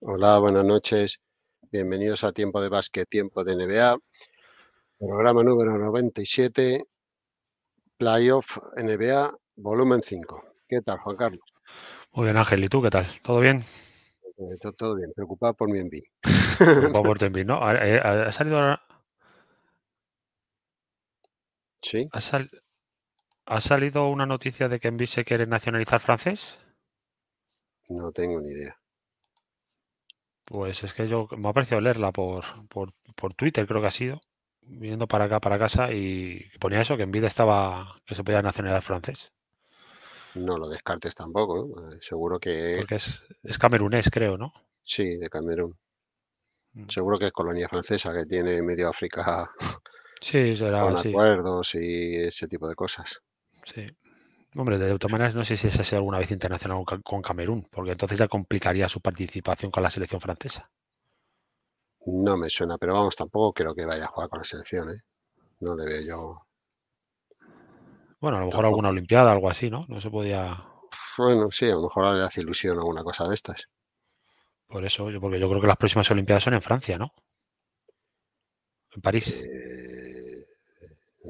Hola, buenas noches. Bienvenidos a Tiempo de Básquet, Tiempo de NBA. Programa número 97, Playoff NBA, volumen 5. ¿Qué tal, Juan Carlos? Muy bien, Ángel. ¿Y tú qué tal? ¿Todo bien? Eh, to- todo bien, preocupado por mi envío. Preocupado por tu envío, ¿no? ¿Ha, eh, ha- ha salido, ahora- sí, ha sal- ha salido una noticia de que Envy se quiere nacionalizar francés? no tengo ni idea. Pues es que yo me ha parecido leerla por, por, por Twitter, creo que ha sido, viniendo para acá, para casa, y ponía eso, que Envid estaba, que se podía nacionalizar francés. No lo descartes tampoco, ¿no? Eh, seguro que Porque es, es camerunés, creo, ¿no? sí, de Camerún. Mm. Seguro que es colonia francesa que tiene medio África Sí, será con acuerdos y ese tipo de cosas. Sí. Hombre, de todas maneras, no sé si ha sido alguna vez internacional con Ca- con Camerún, porque entonces ya complicaría su participación con la selección francesa. No me suena, pero vamos, tampoco creo que vaya a jugar con la selección, ¿eh? No le veo yo. Bueno, a lo mejor Tampoco. alguna olimpiada, algo así, ¿no? No se podía. Bueno, sí, a lo mejor le hace ilusión alguna cosa de estas. Por eso, yo- porque yo creo que las próximas olimpiadas son en Francia, ¿no? En París. Eh,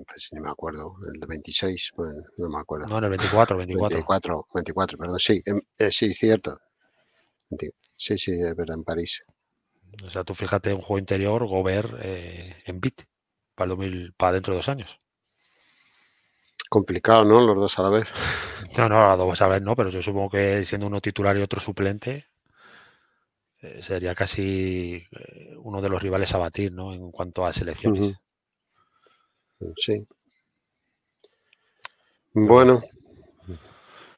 pues ni me acuerdo, el de 26, bueno, no me acuerdo. No, en el 24, 24. 24, 24, perdón, sí, em- eh, sí, cierto. Sí, sí, es verdad, en París. O sea, tú fíjate un juego interior, Gobert eh, en bit para el 2000, para dentro de dos años. Complicado, ¿no? Los dos a la vez. No, no, a dos a ver, no, pero yo supongo que siendo uno titular y otro suplente, eh, sería casi eh, uno de los rivales a batir, ¿no? En cuanto a selecciones. Ujú. Sí. Bueno,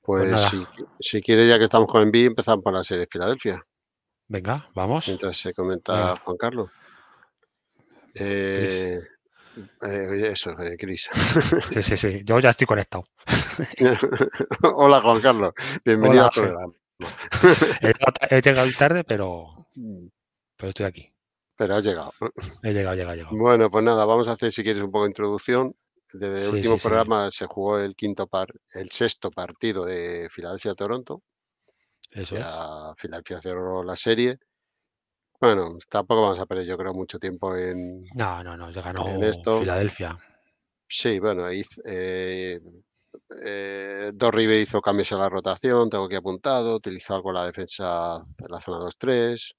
pues nada. si, si quiere, ya que estamos con Envy, empezamos por la serie de Filadelfia, Venga, vamos. mientras se comenta Venga. Juan Carlos. Eh, eh, eso, eh, Cris. Sí, sí, sí. Yo ya estoy conectado. Hola, Juan Carlos. Bienvenido Hola, al programa. He llegado tarde, pero, pero estoy aquí. Pero has llegado. He llegado, he llegado, he llegado. Bueno, pues nada, vamos a hacer, si quieres, un poco de introducción. Desde el Sí, último sí, sí. programa se jugó el quinto par, el sexto partido de Filadelfia-Toronto. Eso es. Ya Filadelfia cerró la serie. Bueno, tampoco vamos a perder, yo creo, mucho tiempo en. No, no, no. Ya ganó En esto- Filadelfia. Sí, bueno, hiz- eh, eh, Dorribe hizo cambios en la rotación, tengo que apuntado, utilizó algo la defensa de la zona 2-3.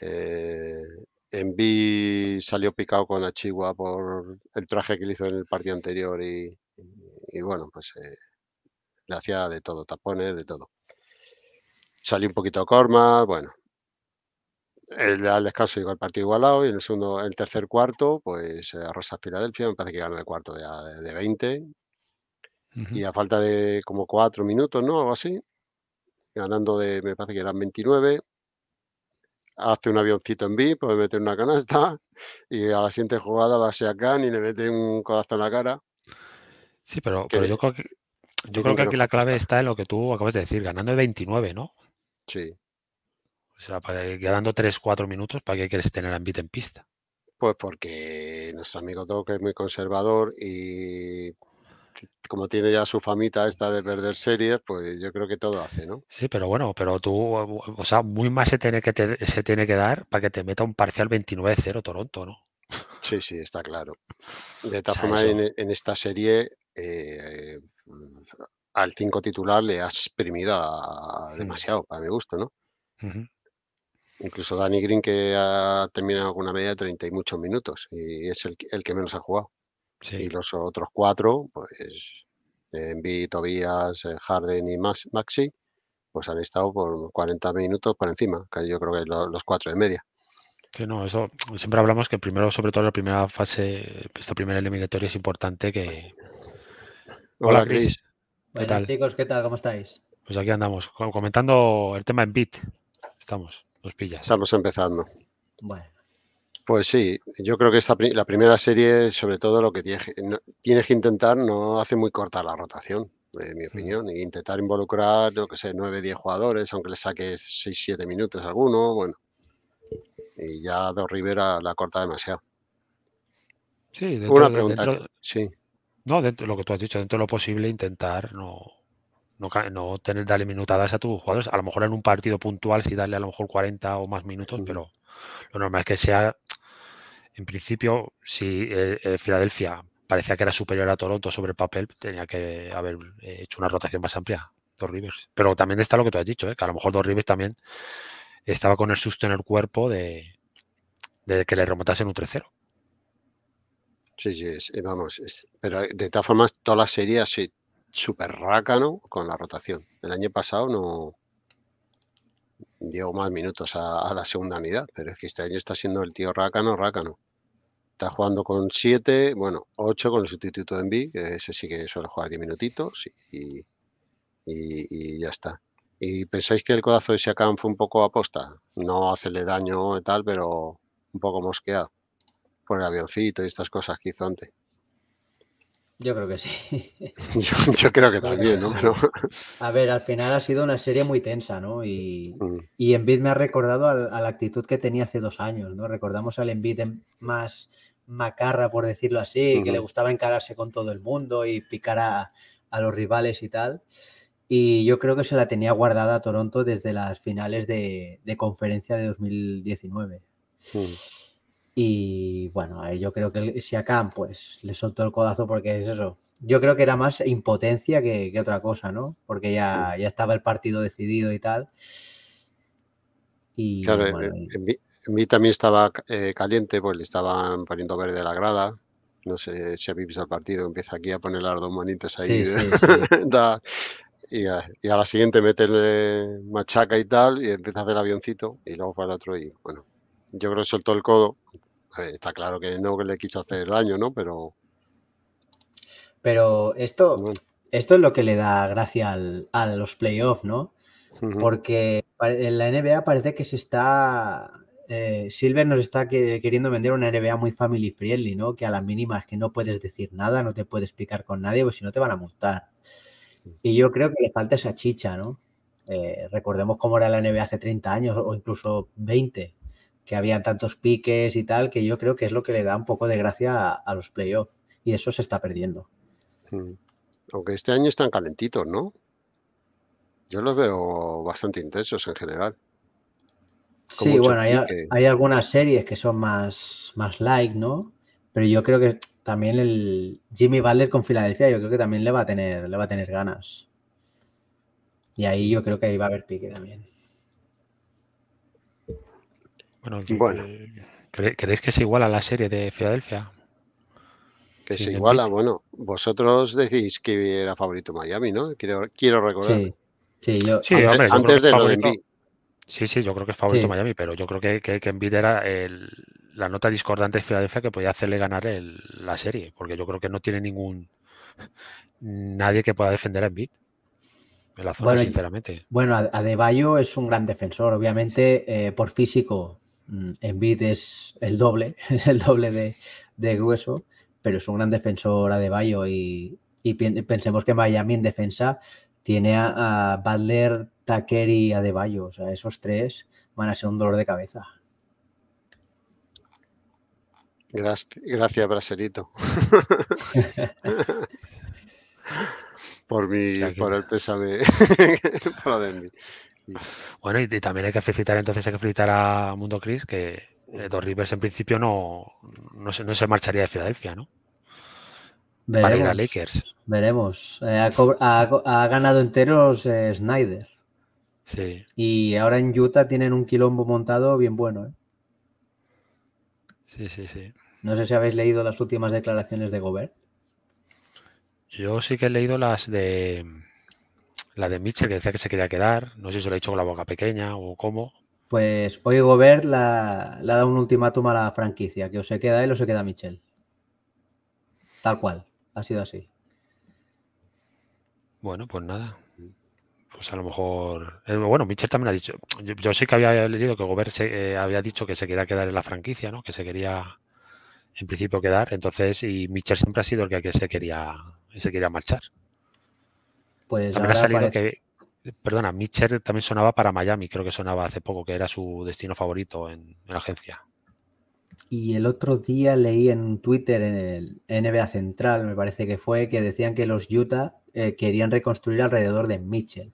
Eh, Envy salió picado con Achigua por el traje que le hizo en el partido anterior y, y bueno, pues eh, le hacía de todo, tapones, de todo. Salió un poquito Corma, bueno. El, al descanso llegó el partido igualado y en el segundo, el tercer cuarto, pues eh, Rosa Filadelfia, me parece que ganó el cuarto de, de 20 Ujú. y a falta de como cuatro minutos, ¿no? Algo así, ganando de, me parece que eran 29, hace un avioncito en B, puede meter una canasta y a la siguiente jugada va a Siakam y le mete un codazo en la cara. Sí, pero, yo creo que yo creo que aquí la clave está en lo que tú acabas de decir, ganando de 29, ¿no? Sí, O sea, para, quedando 3-4 minutos, ¿para qué quieres tener a Embiid en pista? pues porque nuestro amigo Doc es muy conservador y como tiene ya su famita esta de perder series, pues yo creo que todo hace, ¿no? Sí, pero bueno, pero tú, o sea, muy más se tiene que, te- se tiene que dar para que te meta un parcial 29-0 Toronto, ¿no? Sí, sí, está claro. De todas sea, formas, eso- en, en esta serie eh, al 5 titular le ha exprimido a- Mm. demasiado, para mi gusto, ¿no? Incluso Danny Green, que ha terminado con una media de 30 y muchos minutos, y es el, el que menos ha jugado. Y los otros cuatro, pues Embiid, Tobias, eh, Harden y Max- Maxi, pues han estado por 40 minutos por encima, que yo creo que lo- los cuatro de media. sí, no, eso siempre hablamos que primero, sobre todo la primera fase, esta primera eliminatoria es importante que, Hola, Hola, Chris. Chris. Buenas tal? chicos, ¿qué tal? ¿Cómo estáis? pues aquí andamos, co- comentando el tema en bit. Estamos, nos pillas. Estamos empezando. Bueno, Pues sí, yo creo que esta, la primera serie, sobre todo lo que tienes tienes que intentar, no hace muy corta la rotación, en mi opinión, y intentar involucrar, yo que sé, 9, 10 jugadores, aunque le saques 6, 7 minutos a alguno, bueno. Y ya Dos Rivera la corta demasiado. Sí, dentro, Una pregunta, dentro- sí, no, dentro de lo que tú has dicho, dentro de lo posible intentar no, no, no tener darle minutadas a tus jugadores. A lo mejor en un partido puntual sí darle a lo mejor 40 o más minutos, pero lo normal es que sea, en principio, si eh, eh, Filadelfia parecía que era superior a Toronto sobre el papel, tenía que haber hecho una rotación más amplia, Dos Rivers. Pero también está lo que tú has dicho, que a lo mejor Dos Rivers también estaba con el susto en el cuerpo de, que le remontasen un 3-0. Sí, sí, vamos, pero de todas formas, toda la serie sido súper rácano con la rotación. El año pasado no dio más minutos a, la segunda unidad, pero es que este año está siendo el tío rácano, rácano. Está jugando con 7, bueno, 8 con el sustituto de Envy, que ese sí que suele jugar 10 minutitos y, ya está. ¿Y pensáis que el codazo de Siakam fue un poco aposta? No hacerle daño y tal, pero un poco mosqueado por el avioncito y estas cosas que hizo antes. Yo creo que sí. yo, creo que también, ¿no? A ver, al final ha sido una serie muy tensa, ¿no? Y, mm. y Envid me ha recordado a, la actitud que tenía hace dos años, ¿no? Recordamos al Envid más macarra, por decirlo así, que le gustaba encararse con todo el mundo y picar a, los rivales y tal. Y yo creo que se la tenía guardada a Toronto desde las finales de, conferencia de 2019. Y bueno, yo creo que Siakam pues le soltó el codazo porque es eso. Yo creo que era más impotencia que, otra cosa, ¿no? Porque ya, ya estaba el partido decidido y tal. Y, claro, en, mí, también estaba eh, caliente, pues le estaban poniendo verde la grada. No sé si habéis visto el partido, empieza aquí a poner las dos manitas ahí. y, a, y, a, la siguiente mete machaca y tal, y empieza a hacer avioncito, y luego para el otro, y bueno, yo creo que soltó el codo, está claro que no le quiso hacer daño, ¿no? Pero. Pero esto, esto es lo que le da gracia a los playoffs, ¿no? Porque en la NBA parece que se está. Eh, Silver nos está queriendo vender una NBA muy family friendly, ¿no? Que a la mínima es que no puedes decir nada, no te puedes explicar con nadie, pues si no te van a multar. Y yo creo que le falta esa chicha, ¿no? Eh, recordemos cómo era la NBA hace 30 años o incluso 20 que había tantos piques y tal, que yo creo que es lo que le da un poco de gracia a, los playoffs. Y eso se está perdiendo. Hmm. Aunque este año están calentitos, ¿no? Yo los veo bastante intensos en general. sí, bueno, hay, algunas series que son más, más like, ¿no? Pero yo creo que también el Jimmy Butler con Filadelfia, yo creo que también le va a tener, le va a tener ganas. Y ahí yo creo que ahí va a haber pique también. Bueno, ¿creéis que es igual a la serie de Filadelfia? Que se iguala, bueno, vosotros decís que era favorito Miami, ¿no? Quiero, quiero recordar. Sí, sí, yo, antes, de lo de Sí, sí, yo creo que es favorito Miami, pero yo creo que, que, que Embiid era la nota discordante de Filadelfia que podía hacerle ganar la serie, porque yo creo que no tiene ningún nadie que pueda defender a Embiid en la zona, sinceramente. Bueno, Adebayo es un gran defensor, obviamente eh, por físico Mm, Embiid es el doble, es el doble de, grueso, pero es un gran defensor a de y, y pensemos que Miami en defensa tiene a, Butler, Tucker y Adebayo. O sea, esos tres van a ser un dolor de cabeza. Gracias, Braserito. por mi, por el pésame. Bueno, y, también hay que felicitar, entonces hay que felicitar a Mundo Chris, que eh, Dos Rivers en principio no, no, se, no se marcharía de Filadelfia, ¿no? Veremos, Lakers. Veremos. Eh, ha, ganado enteros eh, Snyder. Sí. Y ahora en Utah tienen un quilombo montado bien bueno, ¿eh? Sí, sí, sí. No sé si habéis leído las últimas declaraciones de Gobert. Yo sí que he leído las de la de Mitchell, que decía que se quería quedar. No sé si se lo ha dicho con la boca pequeña o cómo. Pues hoy Gobert le ha dado un ultimátum a la franquicia, que o se queda él o se queda Mitchell. Tal cual, ha sido así. Bueno, pues nada. Pues a lo mejor. Eh, bueno, Mitchell también ha dicho. Yo, sí que había leído que Gobert se, eh, había dicho que se quería quedar en la franquicia, ¿no? Que se quería en principio quedar. Entonces, y Mitchell siempre ha sido el que, se quería se quería marchar. Pues también ha salido que, perdona, Mitchell también sonaba para Miami, creo que sonaba hace poco, que era su destino favorito en, la agencia. Y el otro día leí en Twitter, en el NBA Central, me parece que fue, que decían que los Utah eh, querían reconstruir alrededor de Mitchell.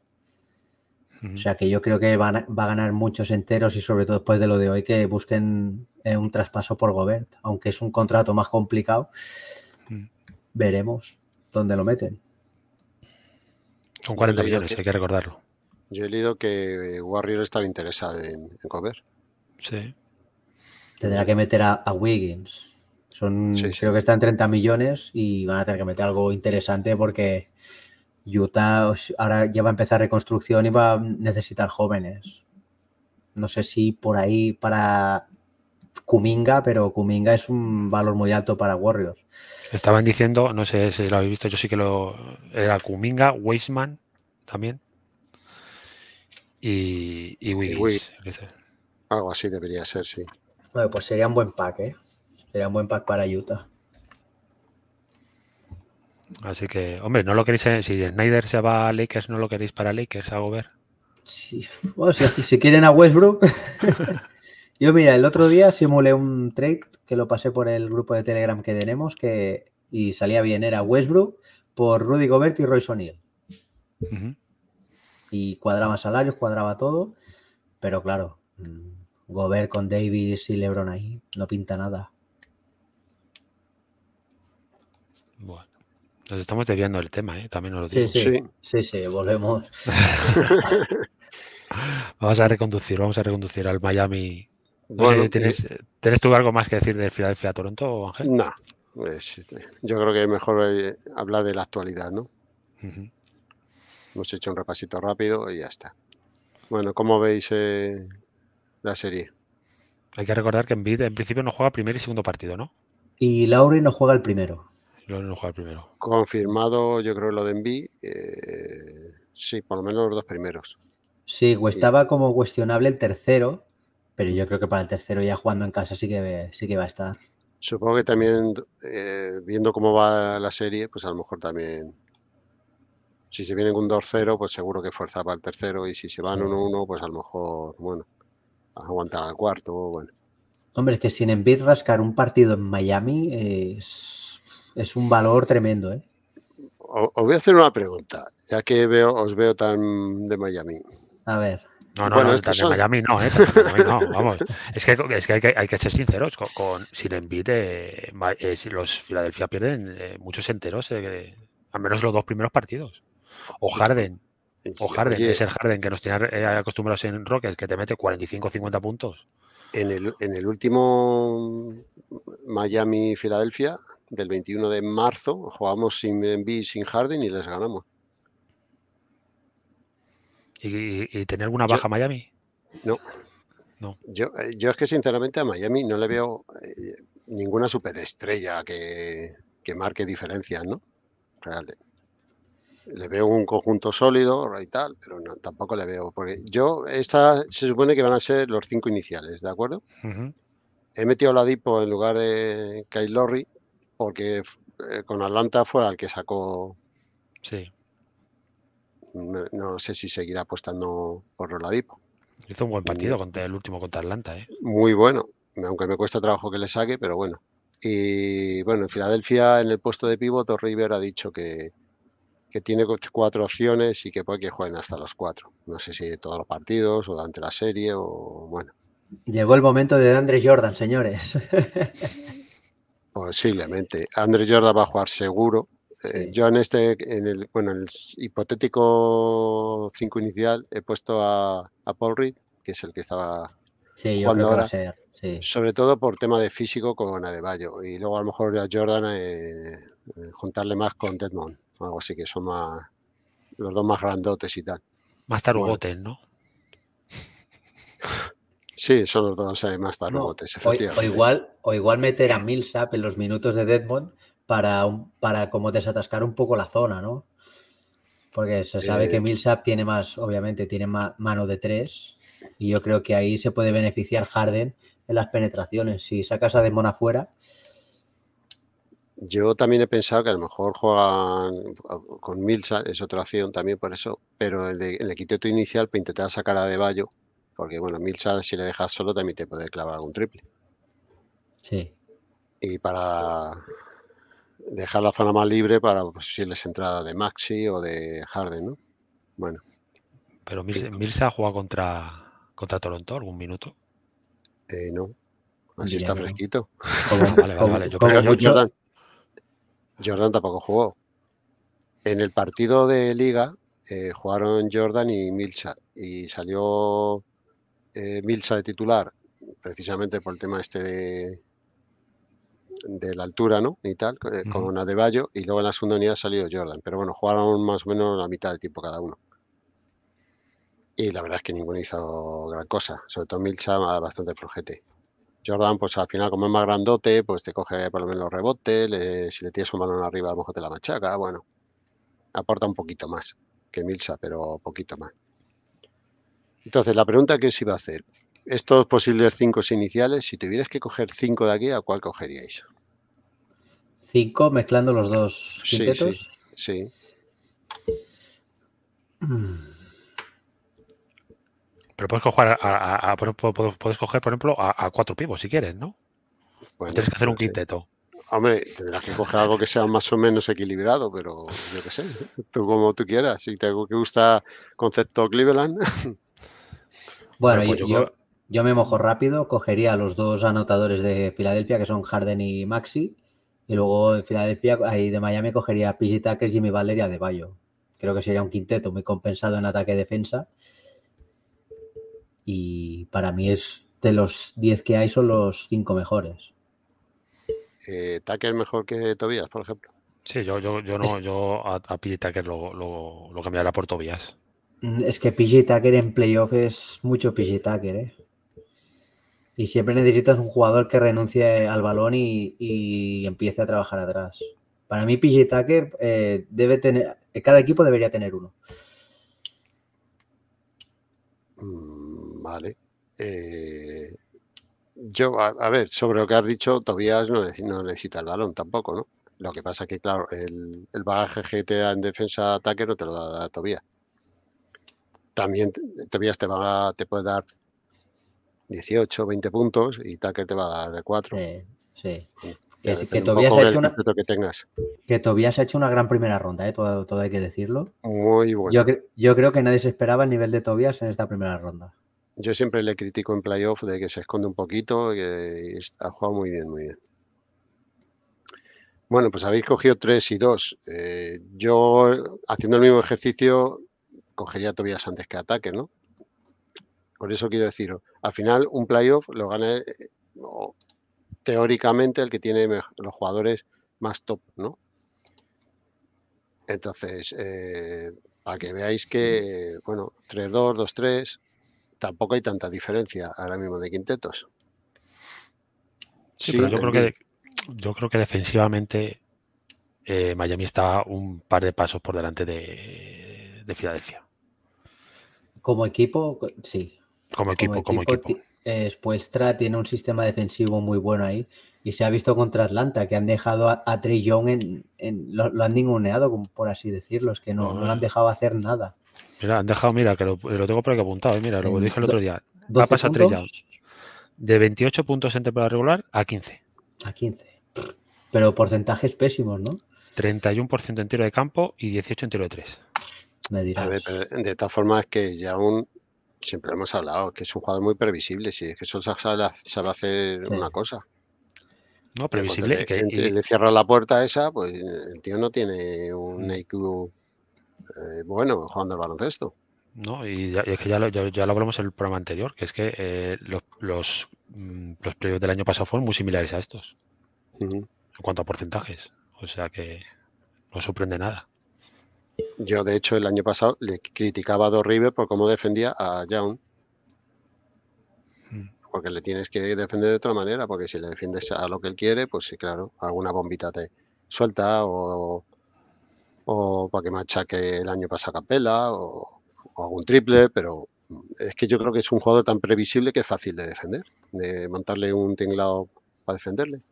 O sea que yo creo que va a ganar muchos enteros y sobre todo después de lo de hoy que busquen eh, un traspaso por Gobert, aunque es un contrato más complicado. Mm. Veremos dónde lo meten. Son 40 millones, hay que recordarlo. Yo he leído que Warrior estaba interesado en, Gobert. Sí. Tendrá que meter a, Wiggins. Son, creo que están 30 millones y van a tener que meter algo interesante porque Utah ahora ya va a empezar reconstrucción y va a necesitar jóvenes. No sé si por ahí para Kuminga, pero Kuminga es un valor muy alto para Warriors. Estaban diciendo, no sé si lo habéis visto, yo sí que lo. Era Kuminga, Weisman también. Y, y Wiggins. Algo así debería ser, sí. Bueno, pues sería un buen pack, ¿eh? Sería un buen pack para Utah. Así que, hombre, no lo queréis, eh, si Snyder se va a Lakers, no lo queréis para Lakers, a ver. Sí, bueno, si, quieren a Westbrook. Yo, mira, el otro día simulé un trade que lo pasé por el grupo de Telegram que tenemos que, y salía bien, era Westbrook por Rudy Gobert y Royce O'Neill. Y cuadraba salarios, cuadraba todo, pero claro, mm, Gobert con Davis y LeBron ahí no pinta nada. Bueno. Nos estamos desviando el tema, ¿eh? también nos lo digo. Sí, sí, sí, sí, volvemos. vamos a reconducir, vamos a reconducir al Miami. Bueno, ¿tienes, tú algo más que decir del Philadelphia Toronto, Ángel? No, pues, yo creo que mejor eh, hablar de la actualidad, ¿no? Hemos hecho un repasito rápido y ya está. Bueno, ¿cómo veis eh, la serie? Hay que recordar que en en principio no juega primer y segundo partido, ¿no? Y Lauri no juega el primero no juega primero. Confirmado, yo creo, lo de Envi. Eh, sí, por lo menos los dos primeros. Sí, estaba como cuestionable el tercero, pero yo creo que para el tercero ya jugando en casa sí que, sí que va a estar. Supongo que también, eh, viendo cómo va la serie, pues a lo mejor también. Si se viene un 2-0, pues seguro que fuerza para el tercero. Y si se van 1-1, pues a lo mejor, bueno, aguantar al cuarto. Bueno. Hombre, es que sin Envid rascar un partido en Miami es es un valor tremendo. ¿eh? Os voy a hacer una pregunta, ya que veo, os veo tan de Miami. A ver. No, no, no, de Miami no, ¿eh? no, vamos. Es que, es que, hay, que hay que ser sinceros, con, sin envite, eh, los Filadelfia pierden eh, muchos enteros, eh, al menos los dos primeros partidos. O Harden, o Harden, es el Harden que nos tiene acostumbrados en Rockets, que te mete 45-50 puntos. En el, en el último Miami-Filadelfia, del 21 de marzo, jugamos sin Embiid, sin Harden y les ganamos. ¿Y, tenía alguna baja Miami? No. No. Yo, eh, yo es que sinceramente a Miami no le veo eh, ninguna superestrella que, que marque diferencias, ¿no? Le veo un conjunto sólido y tal, pero no, tampoco le veo. Porque yo, esta se supone que van a ser los cinco iniciales, ¿de acuerdo? He metido a Ladipo en lugar de Kyle Lowry, porque eh, con Atlanta fue al que sacó. Sí. No, sé si seguirá apostando por Roladipo. Hizo un buen partido contra el último contra Atlanta. ¿eh? Muy bueno, aunque me cuesta trabajo que le saque, pero bueno. Y bueno, en Filadelfia, en el puesto de pivoto, River ha dicho que, que tiene cuatro opciones y que puede que jueguen hasta los cuatro. No sé si de todos los partidos o durante la serie o bueno. Llegó el momento de Andre Jordan, señores. Posiblemente. Andre Jordan va a jugar seguro. Eh, yo en este, en el, bueno, el hipotético 5 inicial he puesto a, Paul Reed, que es el que estaba sí, yo creo que va a ser, Sobre todo por tema de físico con Adebayo. Y luego a lo mejor a Jordan eh, eh, juntarle más con Deadmond. Algo así que son más los dos más grandotes y tal. Más tarugotes, ¿no? Sí, son los dos eh, más tarugotes, efectivamente. O, igual, o igual meter a Millsap en los minutos de Deadmond para, para como desatascar un poco la zona, ¿no? Porque se sabe que Millsap tiene más, obviamente, tiene más mano de tres. Y yo creo que ahí se puede beneficiar Harden en las penetraciones. Si sacas a Deadmond afuera. Yo también he pensado que a lo mejor juegan con Millsap, es otra opción también por eso, pero el, de, el inicial para intentar sacar a De Bayo porque, bueno, Milsa, si le dejas solo, también te puede clavar algún triple. Sí. Y para dejar la zona más libre para posibles entradas de Maxi o de Harden, ¿no? Bueno. Pero Milsa ha jugado contra, contra Toronto algún minuto. Eh, no. Así está fresquito. Vale, vale, vale. Yo creo, Jordan, Jordan tampoco jugó. En el partido de liga eh, jugaron Jordan y Milsa y salió eh, Milsa de titular precisamente por el tema este de, de la altura, ¿no? Y tal, eh, con una de Bayo, y luego en la segunda unidad salió Jordan. Pero bueno, jugaron más o menos la mitad de tiempo cada uno. Y la verdad es que ninguno hizo gran cosa, sobre todo Milcha bastante flojete. Jordan, pues al final, como es más grandote, pues te coge por lo menos los rebotes, si le tienes un balón arriba, a lo mejor te la machaca, bueno, aporta un poquito más que Milcha, pero poquito más. Entonces, la pregunta que os iba a hacer, estos posibles cinco iniciales, si tuvieras que coger cinco de aquí, ¿a cuál cogeríais? Cinco mezclando los dos quintetos. Sí. Pero puedes coger, a, puedes coger, por ejemplo, a, cuatro pibos si quieres, ¿no? Tienes que hacer un quinteto. Hombre, tendrás que coger algo que sea más o menos equilibrado, pero yo qué sé, tú como tú quieras. Si te gusta concepto Cleveland. Bueno, pues yo, yo me mojo rápido, cogería a los dos anotadores de Filadelfia, que son Harden y Maxi, y luego en Filadelfia, ahí de Miami, cogería a PG Tucker, Jimmy Butler y a Bayo. Creo que sería un quinteto muy compensado en ataque-defensa. Y para mí es de los 10 que hay, son los 5 mejores. Eh, ¿Tucker mejor que Tobias, por ejemplo? Sí, yo, yo, yo no, yo a, a PG Tucker lo, lo, lo cambiaría por Tobias. Mm, es que PG Tucker en playoff es mucho PG Tucker, ¿eh? Y siempre necesitas un jugador que renuncie al balón y, empiece a trabajar atrás. Para mí, PJ Tucker eh, debe tener. Cada equipo debería tener uno. Mm, vale. Eh, yo, a, ver, sobre lo que has dicho, Tobías no, necesita el balón tampoco, ¿no? Lo que pasa que, claro, el, bagaje que te da en defensa Tucker no te lo da, Tobías. También Tobías te, va, te puede dar 18, 20 puntos y Tucker te va a dar de 4. Sí, sí. Que, que, Tobias ha hecho una, que, tengas. que ha hecho una gran primera ronda, ¿eh? todo, todo hay que decirlo. Muy bueno. Yo, yo, creo que nadie se esperaba el nivel de Tobias en esta primera ronda. Yo siempre le critico en playoff de que se esconde un poquito y que ha jugado muy bien, muy bien. Bueno, pues habéis cogido 3 y 2. Eh, yo, haciendo el mismo ejercicio, cogería a Tobias antes que ataque, ¿no? Por eso quiero decir, al final un playoff lo gana eh, teóricamente el que tiene los jugadores más top, ¿no? Entonces, eh, para que veáis que, bueno, 3-2, 2-3, tampoco hay tanta diferencia ahora mismo de quintetos. Sí, pero yo creo que yo creo que defensivamente eh, Miami está un par de pasos por delante de, de Filadelfia. Como equipo, sí. Como equipo, como equipo. Eh, tiene un sistema defensivo muy bueno ahí y se ha visto contra Atlanta que han dejado a, Trey Young en, lo, han ninguneado, por así decirlo, es que no, no, han dejado hacer nada. Mira, han dejado, mira, que lo, tengo por aquí apuntado, mira, lo dije el otro día. Va a pasar Trey Young de 28 puntos en temporada regular a 15. A 15. Pero porcentajes pésimos, ¿no? 31% en tiro de campo y 18 en tiro de 3. Me dirás. A ver, pero de todas formas que ya un siempre hemos hablado, que es un jugador muy previsible, si es que solo sabe, sabe hacer una cosa. No, previsible. Le, que, le cierra la puerta esa, pues el tío no tiene un mm. IQ eh, bueno jugando el baloncesto. No, y, es que ya lo, ya, lo, hablamos en el programa anterior, que es que eh, los, los, mm, los del año pasado fueron muy similares a estos. En cuanto a porcentajes. O sea que no sorprende nada. Yo, de hecho, el año pasado le criticaba a Dos River por cómo defendía a Young. Hmm. Porque le tienes que defender de otra manera, porque si le defiendes a lo que él quiere, pues sí, claro, alguna bombita te suelta o, o para que machaque el año pasado a Capela o, algún triple, pero es que yo creo que es un jugador tan previsible que es fácil de defender, de montarle un tinglado para defenderle,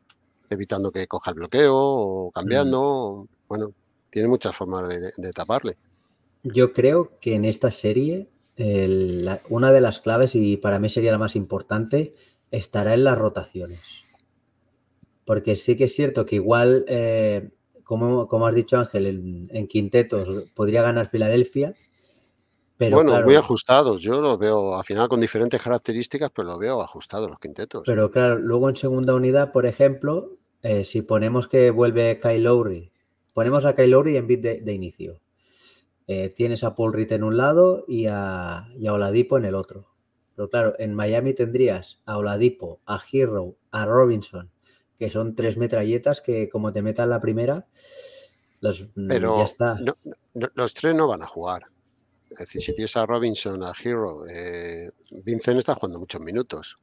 evitando que coja el bloqueo o cambiando. Bueno, tiene muchas formas de, taparle. Yo creo que en esta serie una de las claves, y para mí sería la más importante, estará en las rotaciones. Porque sí que es cierto que igual eh, como, como has dicho Ángel, en, quintetos podría ganar Filadelfia. Pero bueno, muy ajustados. Yo lo veo al final con diferentes características, pero lo veo ajustados los quintetos. Pero claro, luego en segunda unidad, por ejemplo, eh, si ponemos que vuelve Kyle Lowry, ponemos a Kyle Lowry en bit de, inicio. Eh, tienes a Paul Ritt en un lado y a, y a Oladipo en el otro. Pero claro, en Miami tendrías a Oladipo, a Hero, a Robinson, que son tres metralletas que como te metan la primera, los, mm, ya está. los tres no van a jugar. Es decir, si tienes a Robinson, a Hero, eh, Vincent está jugando muchos minutos.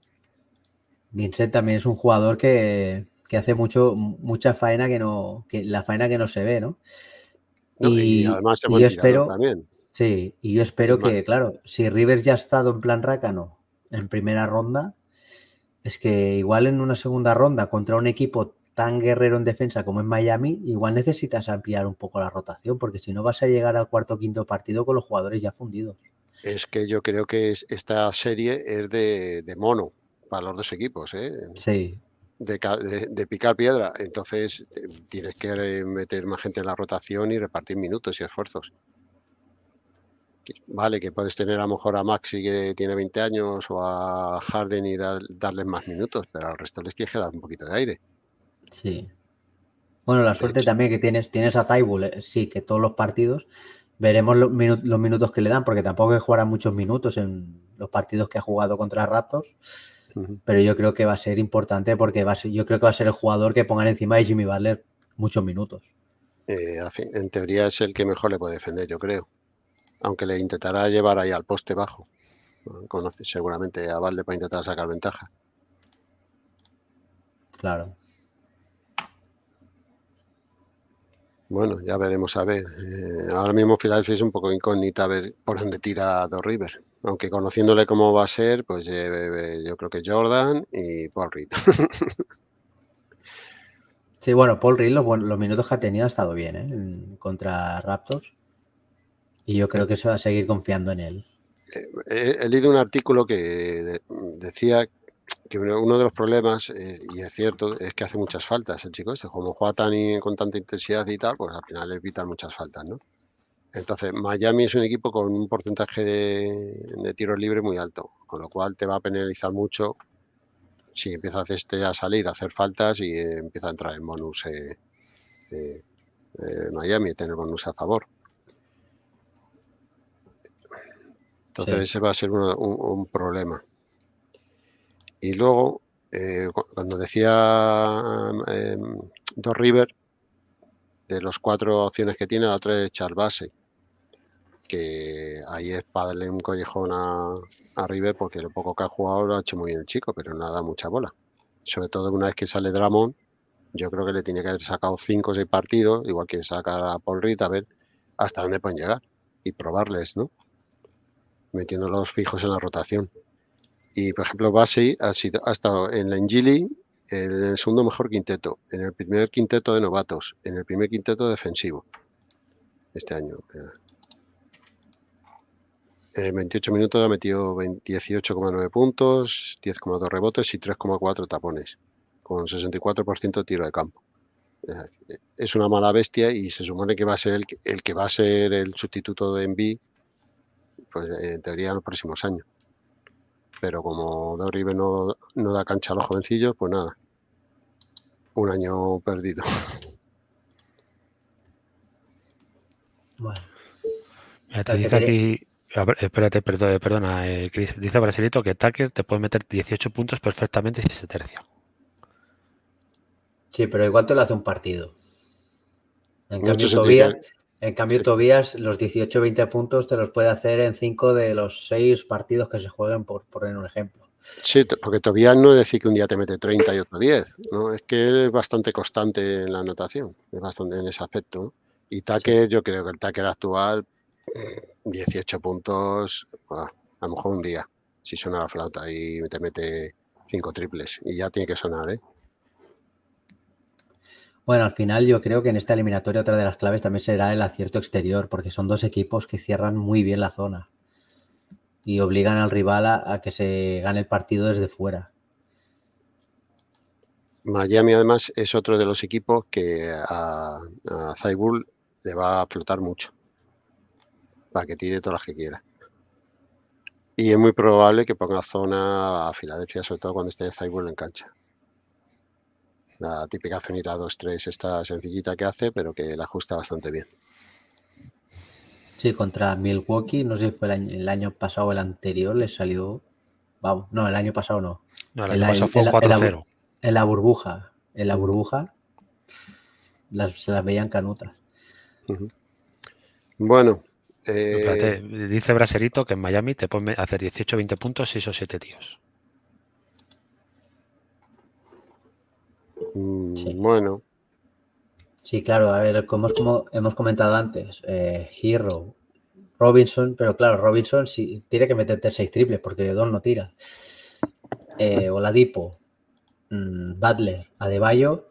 Vincent también es un jugador que, hace mucho, mucha faena que no, que la faena que no se ve, ¿no? y, además yo espero, también. Sí, y yo espero que, claro, si Rivers ya ha estado en plan rácano en primera ronda, es que igual en una segunda ronda contra un equipo tan guerrero en defensa como en Miami, igual necesitas ampliar un poco la rotación, porque si no vas a llegar al cuarto o quinto partido con los jugadores ya fundidos. Es que yo creo que esta serie es de, mono para los dos equipos, ¿eh? Sí. De, picar piedra. Entonces tienes que meter más gente en la rotación y repartir minutos y esfuerzos vale, que puedes tener a lo mejor a Maxi que tiene 20 años o a Harden y darles más minutos, pero al resto les tienes que dar un poquito de aire. Sí. Bueno, la suerte también que tienes, tienes a Zaibul, eh, sí, que todos los partidos veremos los, minutos que le dan, porque tampoco que jugará muchos minutos en los partidos que ha jugado contra Raptors, pero yo creo que va a ser importante porque va a ser, yo creo que va a ser el jugador que pongan encima de Jimmy Butler muchos minutos. Eh, en teoría es el que mejor le puede defender, yo creo aunque le intentará llevar ahí al poste bajo. Conoce seguramente a Valde para intentar sacar ventaja. Claro. Bueno, ya veremos a ver. Eh, ahora mismo Philadelphia es un poco incógnita a ver por dónde tira Dos River. Aunque conociéndole cómo va a ser, pues eh, yo creo que Jordan y Paul Reed. sí, bueno, Paul Reed los, los, minutos que ha tenido ha estado bien, ¿eh? contra Raptors. Y yo creo que se va a seguir confiando en él. Eh, he, leído un artículo que decía que uno de los problemas, eh, y es cierto, es que hace muchas faltas el chico este. Como juega tan con tanta intensidad y tal, pues al final le evitan muchas faltas, ¿no? Entonces, Miami es un equipo con un porcentaje de, de tiros libres muy alto, con lo cual te va a penalizar mucho si empieza a, este a salir, a hacer faltas y empieza a entrar en bonus eh, Miami, tener bonus a favor. Entonces ese va a ser un, problema. Y luego, eh, cuando decía eh, Dos River, de los cuatro opciones que tiene, la otra es echar base. Que ahí es para darle un collejón a, River porque lo poco que ha jugado lo ha hecho muy bien el chico, pero no ha dado mucha bola. Sobre todo una vez que sale Dramón, yo creo que le tiene que haber sacado cinco o seis partidos, igual que sacar a Paul Reed, a ver hasta dónde pueden llegar y probarles, ¿no? metiendo los fijos en la rotación. Y por ejemplo, Basey ha, sido, ha estado en la Ingili en el segundo mejor quinteto, en el primer quinteto de novatos, en el primer quinteto defensivo este año. En 28 minutos ha metido 18,9 puntos, 10,2 rebotes y 3,4 tapones, con 64% de tiro de campo. Es una mala bestia y se supone que va a ser el, el que va a ser el sustituto de Envy pues en teoría en los próximos años. Pero como Doribe no, no da cancha a los jovencillos, pues nada, un año perdido. Bueno. dice aquí, espérate, perdona, perdona eh, Chris, dice Brasilito que Tucker te puede meter 18 puntos perfectamente si se tercia. Sí, pero igual te lo hace un partido. En cambio, todavía, en cambio, Tobías, los 18-20 puntos te los puede hacer en 5 de los 6 partidos que se jueguen, por poner un ejemplo. Sí, porque Tobías no es decir que un día te mete 30 y otro 10, ¿no? Es que es bastante constante en la anotación, es bastante en ese aspecto. Y Tucker, yo creo que el Tucker actual, 18 puntos, a lo mejor un día, si suena la flauta y te mete 5 triples. Y ya tiene que sonar, ¿eh? Bueno, al final yo creo que en esta eliminatoria otra de las claves también será el acierto exterior, porque son dos equipos que cierran muy bien la zona y obligan al rival a, que se gane el partido desde fuera. Miami además es otro de los equipos que a, a le va a flotar mucho para que tire todas las que quiera. Y es muy probable que ponga zona a Filadelfia, sobre todo cuando esté Cyborg en cancha. La típica zonita 2-3, esta sencillita que hace, pero que la ajusta bastante bien. Sí, contra Milwaukee, no sé si fue el año, pasado o el anterior, le salió. Vamos, no, el año pasado no. No, el año pasado fue 4-0. En la burbuja, en la burbuja, las, se las veían canutas. Bueno. Eh, dice Braserito que en Miami te pueden hacer 18 20 puntos 6 o 7 tíos. Mm, bueno. Sí, claro, a ver, como, hemos comentado antes, eh, Hero, Robinson, pero claro, Robinson sí, tiene que meterte 6 triples porque Don no tira. Eh, Oladipo, Mm, Butler, Adebayo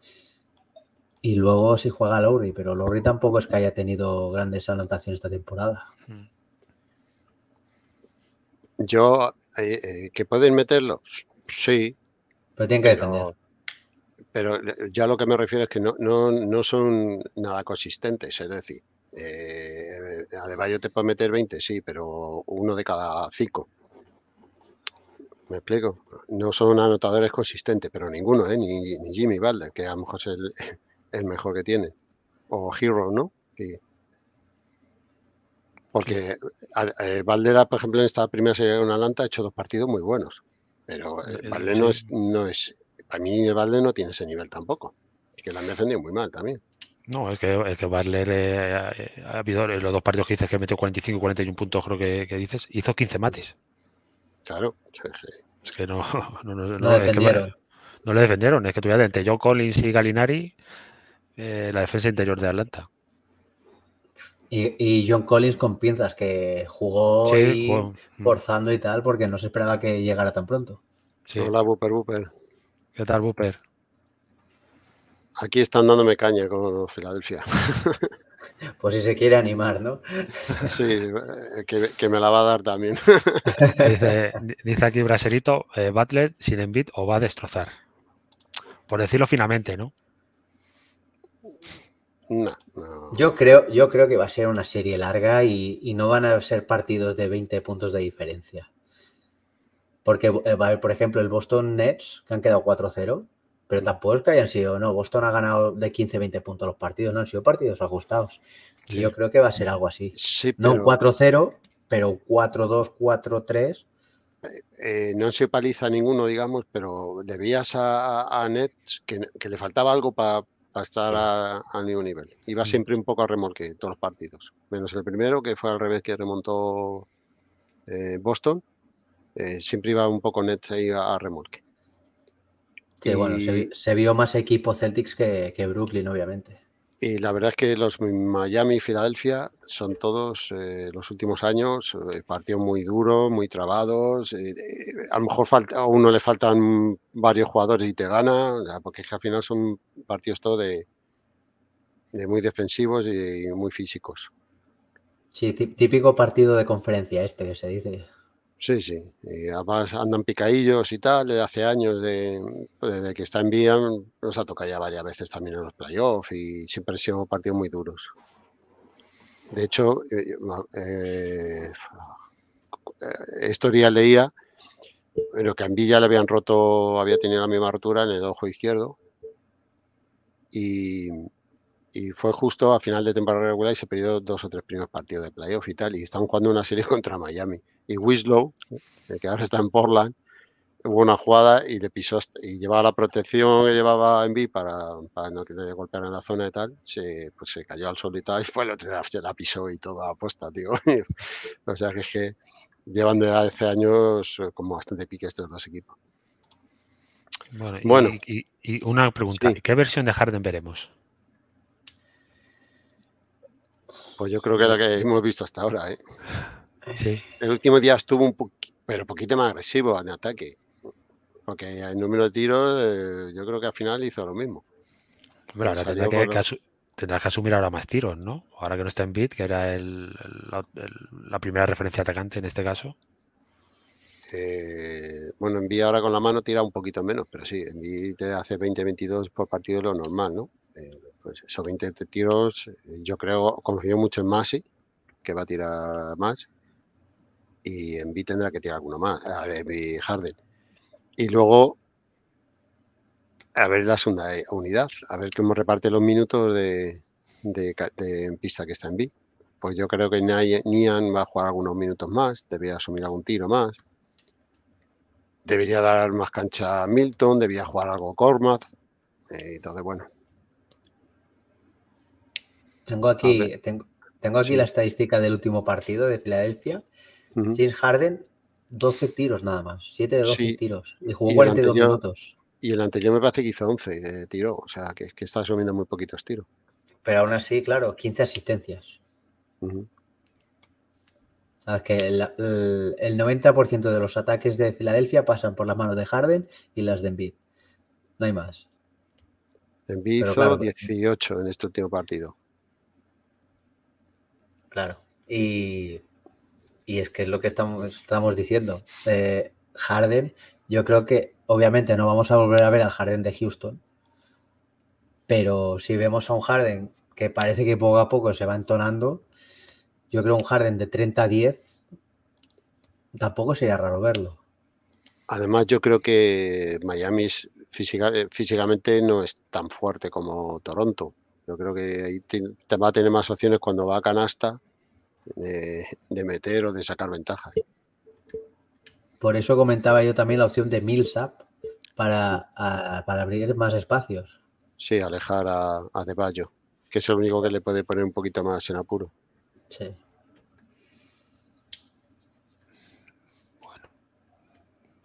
y luego si juega Lowry, pero Lowry tampoco es que haya tenido grandes anotaciones esta temporada. Yo, eh, eh, ¿que pueden meterlo? Sí. Pero tienen que defender. Pero ya lo que me refiero es que no, no, son nada consistentes, es decir, eh, Adebayo te puede meter 20, sí, pero uno de cada cinco. ¿Me explico? No son anotadores consistentes, pero ninguno, ¿eh? ni, Jimmy Butler, que a lo mejor es el, mejor que tiene. O Hero, ¿no? Porque eh, por ejemplo, en esta primera serie de una Atlanta ha hecho dos partidos muy buenos. Pero eh, no es, no es. Para mí, Valde no tiene ese nivel tampoco. Y que lo han defendido muy mal también. No, es que, es que Butler eh, ha habido los dos partidos que dices que metió 45 y 41 puntos, creo que, que dices, hizo 15 mates. Claro. Es que no, no, no, no le defendieron. Es que tuvieron entre Joe Collins y Galinari eh, la defensa interior de Atlanta. Y, John Collins con pinzas, que jugó, mm. forzando y tal, porque no se esperaba que llegara tan pronto. Hola, Booper, Booper. ¿Qué tal, Booper? Aquí están dándome caña con Filadelfia. Pues si se quiere animar, ¿no? Sí, eh, que, me la va a dar también. Dice, aquí Braserito, eh, Butler sin Envid o va a destrozar. Por decirlo finamente, ¿no? No, Yo, creo, yo creo que va a ser una serie larga y, no van a ser partidos de 20 puntos de diferencia. Porque eh, va a haber, por ejemplo, el Boston Nets, que han quedado 4-0, pero tampoco es que hayan sido, no, Boston ha ganado de 15-20 puntos los partidos, no han sido partidos ajustados. Y yo creo que va a ser algo así. No 4-0, pero 4-2, 4-3. Eh, no se paliza ninguno, digamos, pero le veías a, a Nets que, le faltaba algo para estar al mismo nivel. Iba mm. siempre un poco a remolque todos los partidos. Menos el primero, que fue al revés que remontó eh, Boston. Eh, siempre iba un poco Nets ahí a remolque. Sí, bueno, se, vio más equipo Celtics que, Brooklyn, obviamente. Y la verdad es que los Miami y Filadelfia son todos eh, los últimos años eh, partidos muy duros, muy trabados. Eh, a lo mejor falta, a uno le faltan varios jugadores y te gana, porque es que al final son partidos todos de, de muy defensivos y muy físicos. Sí, típico partido de conferencia este que se dice. Sí, sí. Y además andan picadillos y tal, desde hace años, de, desde que está en vía, nos ha tocado ya varias veces también en los playoffs y siempre han sido partidos muy duros. De hecho, eh, eh, estos días leía, pero que a Villa le habían roto, había tenido la misma rotura en el ojo izquierdo. Y, y fue justo a final de temporada regular y se perdió dos o tres primeros partidos de playoff y tal, y están jugando una serie contra Miami. Y Winslow, que ahora está en Portland, hubo una jugada y le pisó y llevaba la protección que llevaba en B para, para no que le golpearan la zona y tal, se, pues se cayó al sol y tal, y fue el otro se la pisó y toda apuesta, tío. o sea que es que llevan de hace años eh, como bastante pique estos dos equipos. Bueno, Y, una pregunta, ¿qué versión de Harden veremos? Pues yo creo que es la que hemos visto hasta ahora. ¿eh? Sí. El último día estuvo un poquito, pero poquito más agresivo en ataque. Porque el número de tiros, eh, yo creo que al final hizo lo mismo. Bueno, ahora tendrá que, asumir ahora más tiros, ¿no? Ahora que no está en beat, que era el, la, primera referencia atacante en este caso. Eh, bueno, Envy ahora con la mano tira un poquito menos, pero sí, Envy te hace 20-22 por partido lo normal, ¿no? Eh, pues esos 20 tiros, eh, yo creo, confío mucho en Masi, que va a tirar más, y Envy tendrá que tirar alguno más, a ver, Harden. Y luego, a ver la segunda unidad, a ver cómo reparte los minutos de, de, pista que está en B. Pues yo creo que Nian va a jugar algunos minutos más, debería asumir algún tiro más. Debería dar más cancha a Milton, debía jugar algo Cormac. Eh, entonces, bueno. Tengo aquí, tengo, tengo aquí la estadística del último partido de Filadelfia. James Harden, 12 tiros nada más, 7 de 12 tiros. Y jugó 42 minutos. Y el anterior me parece que hizo 11 eh, tiro, o sea, que, que está asumiendo muy poquitos tiros. Pero aún así, claro, 15 asistencias. que el, 90% de los ataques de Filadelfia pasan por las manos de Harden y las de Embiid. No hay más. Embiid hizo 18 en este último partido. Claro. Y, es que es lo que estamos, estamos diciendo. Eh, Harden, yo creo que obviamente no vamos a volver a ver al Harden de Houston. Pero si vemos a un Harden que parece que poco a poco se va entonando, yo creo un Harden de 30 a 10 tampoco sería raro verlo. Además, yo creo que Miami eh, físicamente no es tan fuerte como Toronto. Yo creo que ahí te, va a tener más opciones cuando va a canasta de, meter o de sacar ventajas. Por eso comentaba yo también la opción de Millsap para, para abrir más espacios. Sí, alejar a, a De Bayo que es el único que le puede poner un poquito más en apuro. Sí.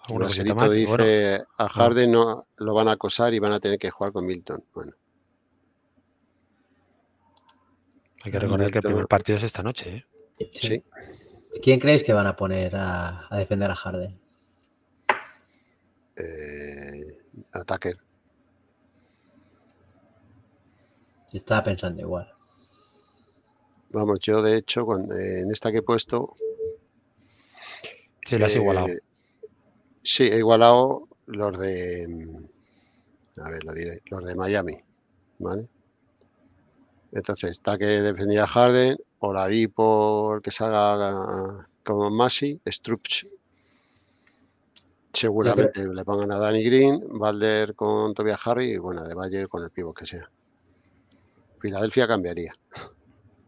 Bueno. Dice a Harden no lo van a acosar y van a tener que jugar con Milton. Bueno. Hay que recordar que el primer partido es esta noche. ¿eh? Sí. ¿Quién creéis que van a poner a, defender a Harden? Eh, a Tucker. estaba pensando igual. Vamos, yo de hecho, cuando, en esta que he puesto. Sí, la has igualado. Eh, sí, he igualado los de. A ver, lo diré. Los de Miami. ¿Vale? Entonces, está que defendía Harden, o la di por que salga como Masi, Strups seguramente le pongan a Danny Green, Valder con Tobias Harry y bueno, de Bayer con el pivo que sea. Filadelfia cambiaría.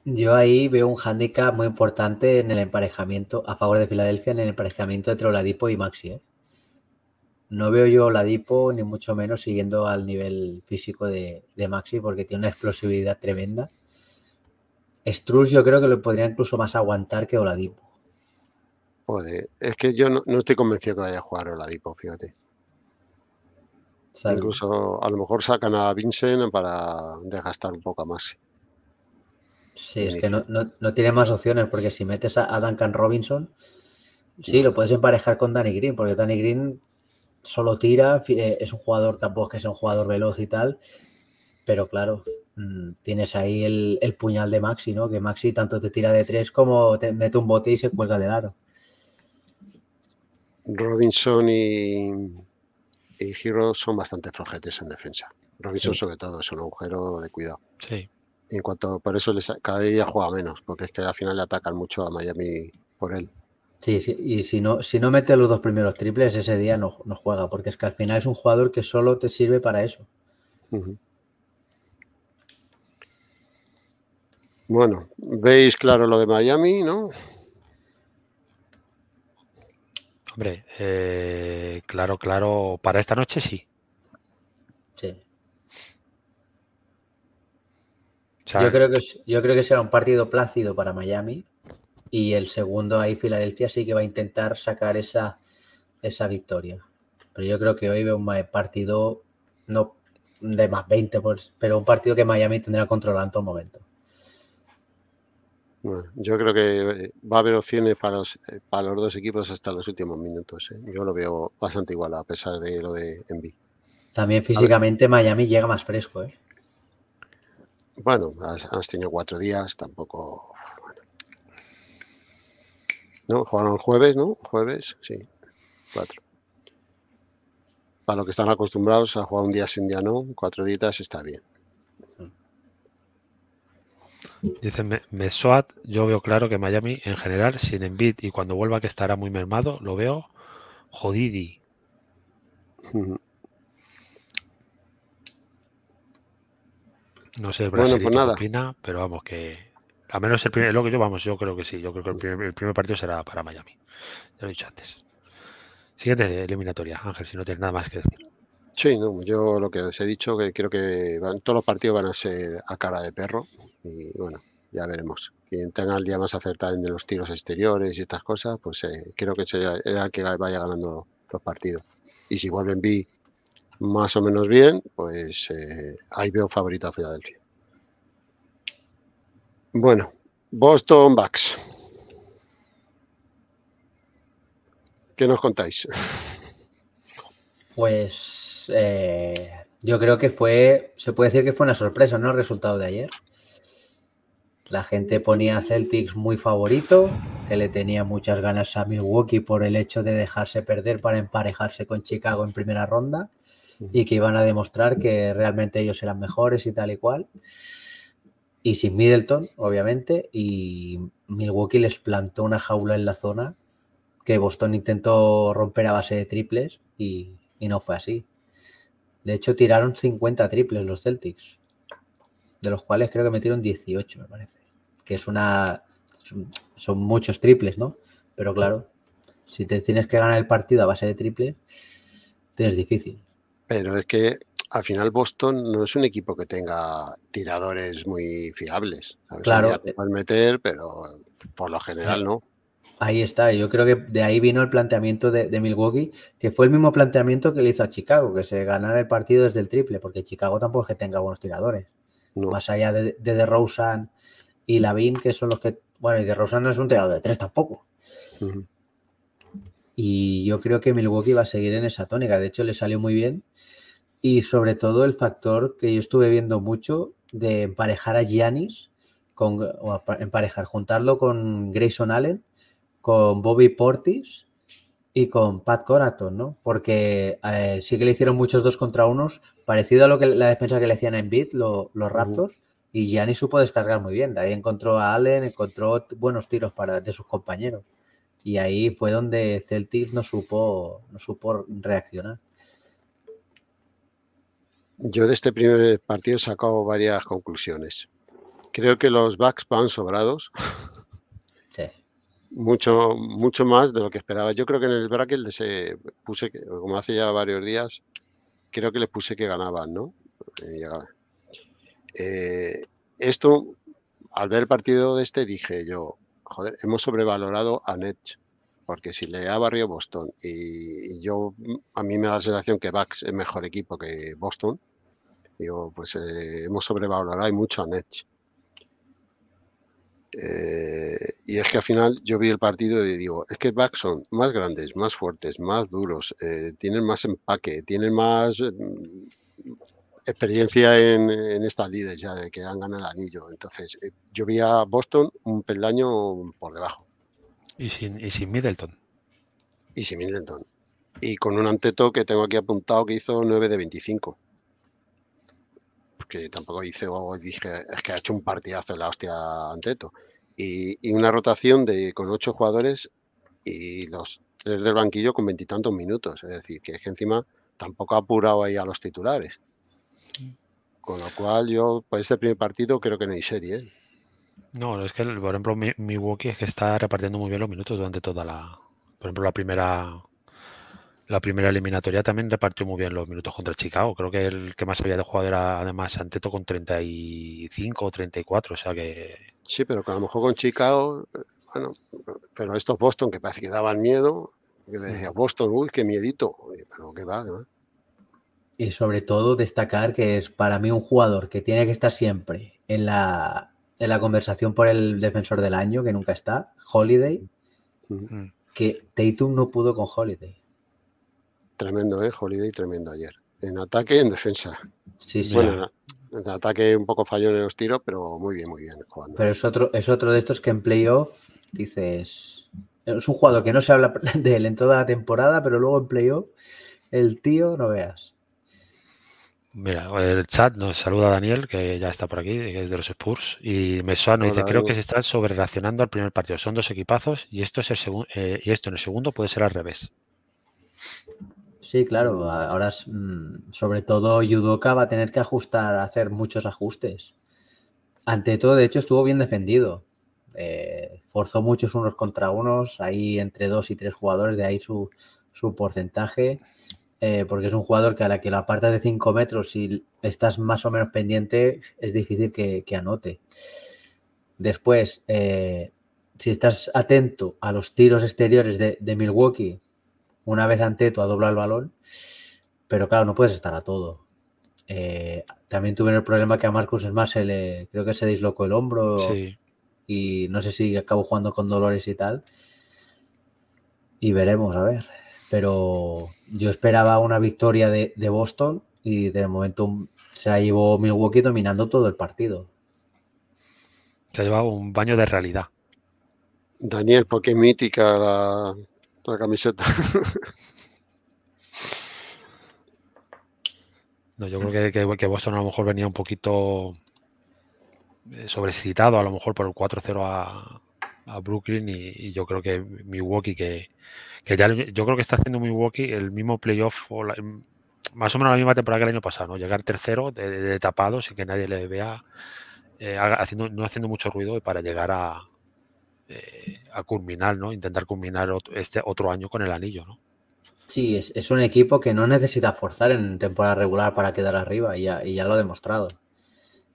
Yo ahí veo un hándicap muy importante en el emparejamiento, a favor de Filadelfia, en el emparejamiento entre Oladipo y Maxi. ¿eh? No veo yo Oladipo, ni mucho menos, siguiendo al nivel físico de, Maxi, porque tiene una explosividad tremenda. Struz yo creo que lo podría incluso más aguantar que Oladipo. Joder, es que yo no, no estoy convencido que vaya a jugar Oladipo, fíjate. Incluso a lo mejor sacan a Vincent para desgastar un poco más. Sí, es que no, tiene más opciones porque si metes a, Duncan Robinson, sí, lo puedes emparejar con Danny Green, porque Danny Green solo tira, eh, es un jugador tampoco que sea un jugador veloz y tal, pero claro, mm, tienes ahí el, el, puñal de Maxi, ¿no? Que Maxi tanto te tira de tres como te mete un bote y se cuelga del aro. Robinson y, y Hero son bastante flojetes en defensa. Robinson sobre todo es un agujero de cuidado. Sí. en cuanto por eso les, cada día juega menos, porque es que al final le atacan mucho a Miami por él. Sí, sí, y si no, si no mete los dos primeros triples, ese día no, juega, porque es que al final es un jugador que solo te sirve para eso. Bueno, veis claro lo de Miami, ¿no? Hombre, eh, claro, claro, para esta noche sí. Sí. yo, creo que, yo creo que será un partido plácido para Miami y el segundo ahí Filadelfia sí que va a intentar sacar esa, esa victoria. Pero yo creo que hoy veo un partido no de más 20, pues, pero un partido que Miami tendrá controlado en todo momento. Bueno, yo creo que eh, va a haber opciones para los, eh, para los dos equipos hasta los últimos minutos. ¿eh? Yo lo veo bastante igual a pesar de lo de Envy. También físicamente Miami llega más fresco. ¿eh? Bueno, has, tenido cuatro días, tampoco. ¿No? Jugaron el jueves, ¿no? Jueves, sí. cuatro. Para lo que están acostumbrados a jugar un día sin día no, cuatro días está bien. Dice Mesoat, yo veo claro que Miami en general, sin Embiid y cuando vuelva que estará muy mermado, lo veo jodidi. No sé el pues opina, pero vamos que a menos el primer, lo que yo vamos, yo creo que sí, yo creo que el primer, partido será para Miami. Ya lo he dicho antes. Siguiente eliminatoria, Ángel, si no tienes nada más que decir. Sí, no, yo lo que os he dicho, que creo que todos los partidos van a ser a cara de perro y bueno, ya veremos. Quien tenga el día más acertado en los tiros exteriores y estas cosas, pues eh, creo que será el que vaya ganando los partidos. Y si vuelven B más o menos bien, pues eh, ahí veo favorito a Filadelfia. Bueno, Boston Bucks. ¿Qué nos contáis? Pues eh, yo creo que fue, se puede decir que fue una sorpresa, ¿no? El resultado de ayer. La gente ponía a Celtics muy favorito, que le tenía muchas ganas a Milwaukee por el hecho de dejarse perder para emparejarse con Chicago en primera ronda y que iban a demostrar que realmente ellos eran mejores y tal y cual. Y sin Middleton, obviamente, y Milwaukee les plantó una jaula en la zona que Boston intentó romper a base de triples y, y no fue así. De hecho, tiraron 50 triples los Celtics de los cuales creo que metieron 18, me parece. Que es una. Son, muchos triples, ¿no? Pero claro, si te tienes que ganar el partido a base de triple, tienes difícil. Pero es que al final Boston no es un equipo que tenga tiradores muy fiables. Claro. Te puedes meter, pero por lo general no. Ahí está, yo creo que de ahí vino el planteamiento de, de, Milwaukee, que fue el mismo planteamiento que le hizo a Chicago, que se ganara el partido desde el triple, porque Chicago tampoco es que tenga buenos tiradores. Más allá de, de DeRozan y Lavin, que son los que. Bueno, y DeRozan no es un tirador de tres tampoco. Y yo creo que Milwaukee va a seguir en esa tónica. De hecho, le salió muy bien. Y sobre todo el factor que yo estuve viendo mucho de emparejar a Giannis, con, o emparejar, juntarlo con Grayson Allen, con Bobby Portis y con Pat Conaton, ¿no? Porque eh, sí que le hicieron muchos dos contra unos, parecido a lo que la defensa que le hacían en Beat, los Raptors, y Gianni supo descargar muy bien. De ahí encontró a Allen, encontró buenos tiros para, de sus compañeros. Y ahí fue donde Celtic no supo, no supo reaccionar. Yo de este primer partido he sacado varias conclusiones. Creo que los Bucks van sobrados. mucho, mucho más de lo que esperaba. Yo creo que en el bracket se puse, que, como hace ya varios días, creo que les puse que ganaban, ¿no? Eh, eh, esto, al ver el partido de este, dije yo, joder, hemos sobrevalorado a Nets, porque si le ha barrio Boston y, yo, a mí me da la sensación que Bucks es mejor equipo que Boston, digo, pues eh, hemos sobrevalorado mucho a Nets. Eh, y es que al final yo vi el partido y digo, es que Bucks son más grandes, más fuertes, más duros, eh, tienen más empaque, tienen más experiencia en, esta líder ya de que han ganado el anillo. Entonces, yo vi a Boston un peldaño por debajo. Y sin, y sin Middleton. Y sin Middleton. Y con un anteto que tengo aquí apuntado que hizo 9 de 25 que tampoco hice o dije, es que ha hecho un partidazo la hostia Anteto. Y, y una rotación de con ocho jugadores y los tres del banquillo con veintitantos minutos. Es decir, que es que encima tampoco ha apurado ahí a los titulares. Con lo cual, yo, para este primer partido, creo que no hay serie. ¿eh? No, es que, por ejemplo, mi, Milwaukee es que está repartiendo muy bien los minutos durante toda la. Por ejemplo, la primera la primera eliminatoria también repartió muy bien los minutos contra Chicago. Creo que el que más había de jugar era además Santeto con 35 o 34. O sea que. Sí, pero que a lo mejor con Chicago, bueno, pero estos Boston que parece que daban miedo, que le decía Boston, uy, qué miedito. pero qué va, ¿no? Y sobre todo destacar que es para mí un jugador que tiene que estar siempre en la, en la conversación por el defensor del año, que nunca está, Holiday, mm. que Tatum no pudo con Holiday. Tremendo, ¿eh? Holiday tremendo ayer. En ataque y en defensa. Sí, sí. Bueno, en ataque un poco falló en los tiros, pero muy bien, muy bien jugando. Pero es otro, es otro de estos que en playoff dices, Es un jugador que no se habla de él en toda la temporada, pero luego en playoff, el tío, no veas. Mira, el chat nos saluda Daniel, que ya está por aquí, que es de los Spurs, y me suena, dice, creo que se está sobre reaccionando al primer partido. Son dos equipazos y esto es el segundo eh, y esto en el segundo puede ser al revés. Sí, claro. Ahora, mm, sobre todo, Yudoka va a tener que ajustar, hacer muchos ajustes. Ante todo, de hecho, estuvo bien defendido. Eh, forzó muchos unos contra unos, ahí entre dos y tres jugadores, de ahí su, porcentaje. Eh, porque es un jugador que a la que la apartas de 5 metros y estás más o menos pendiente, es difícil que, anote. Después, eh, si estás atento a los tiros exteriores de, de Milwaukee, una vez Anteto ha doblado el balón, pero claro, no puedes estar a todo. Eh, también tuvieron el problema que a Marcus más se le, creo que se dislocó el hombro y no sé si acabó jugando con dolores y tal. Y veremos, a ver. Pero yo esperaba una victoria de, Boston y de momento se la llevó Milwaukee dominando todo el partido. Se ha llevado un baño de realidad. Daniel, porque mítica la, la camiseta. no, yo creo que, que, Boston a lo mejor venía un poquito eh, sobrecitado, a lo mejor por el 4-0 a, Brooklyn y, yo creo que Milwaukee, que, que ya yo creo que está haciendo Milwaukee el mismo playoff más o menos la misma temporada que el año pasado. Llegar tercero de, tapado sin que nadie le vea, eh, haciendo, no haciendo mucho ruido para llegar a, eh, a culminar, ¿no? Intentar culminar este otro año con el anillo, ¿no? Sí, es, un equipo que no necesita forzar en temporada regular para quedar arriba y ya, lo ha demostrado.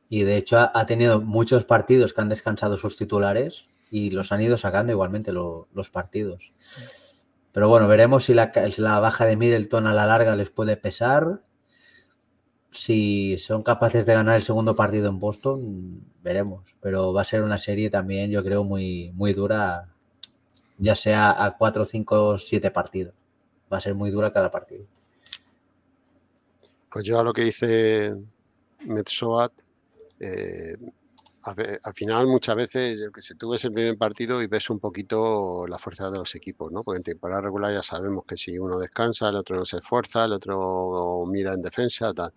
Y de hecho ha, tenido muchos partidos que han descansado sus titulares y los han ido sacando igualmente los partidos. Pero bueno, veremos si la, la, baja de Middleton a la larga les puede pesar si son capaces de ganar el segundo partido en Boston, veremos. Pero va a ser una serie también, yo creo, muy, muy dura, ya sea a 4, 5, 7 partidos. Va a ser muy dura cada partido. Pues yo a lo que dice Metsoat, eh, al final muchas veces, yo que sé, tú ves el primer partido y ves un poquito la fuerza de los equipos, ¿no? Porque en temporada regular ya sabemos que si uno descansa, el otro no se esfuerza, el otro mira en defensa, tal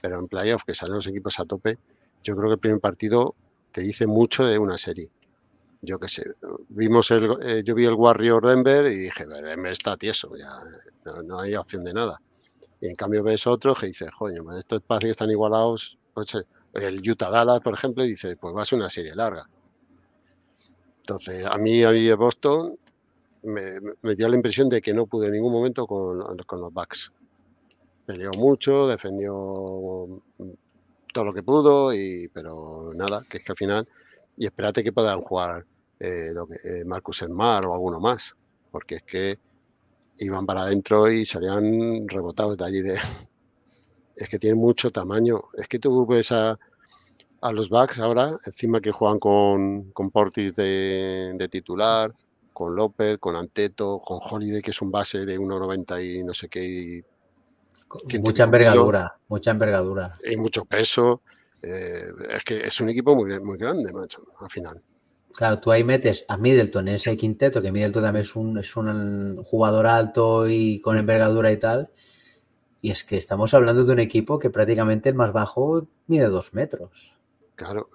pero en playoff, que salen los equipos a tope, yo creo que el primer partido te dice mucho de una serie. Yo qué sé, vimos el, eh, yo vi el Warrior Denver y dije, Denver está tieso, ya no, hay opción de nada. Y en cambio ves otro que dice, joder, pues estos espacios están igualados. Pues, el Utah Dallas, por ejemplo, y dice, pues va a ser una serie larga. Entonces, a mí, a mí Boston me, dio la impresión de que no pude en ningún momento con, los Bucks peleó mucho, defendió mm, todo lo que pudo, y, pero nada, que es que al final, y espérate que puedan jugar eh, lo que, eh, Marcus Mar o alguno más, porque es que iban para adentro y salían rebotados de allí de... Es que tienen mucho tamaño. Es que tú ves a, a los backs ahora, encima que juegan con, con Portis de, de, titular, con López, con Anteto, con Holiday, que es un base de 1,90 y no sé qué, Mucha envergadura, mucha envergadura. Y mucho peso. Eh, es que es un equipo muy, muy grande, macho, al final. Claro, tú ahí metes a Middleton en ese quinteto, que Middleton también es un, es un jugador alto y con envergadura y tal. Y es que estamos hablando de un equipo que prácticamente el más bajo mide dos metros. Claro,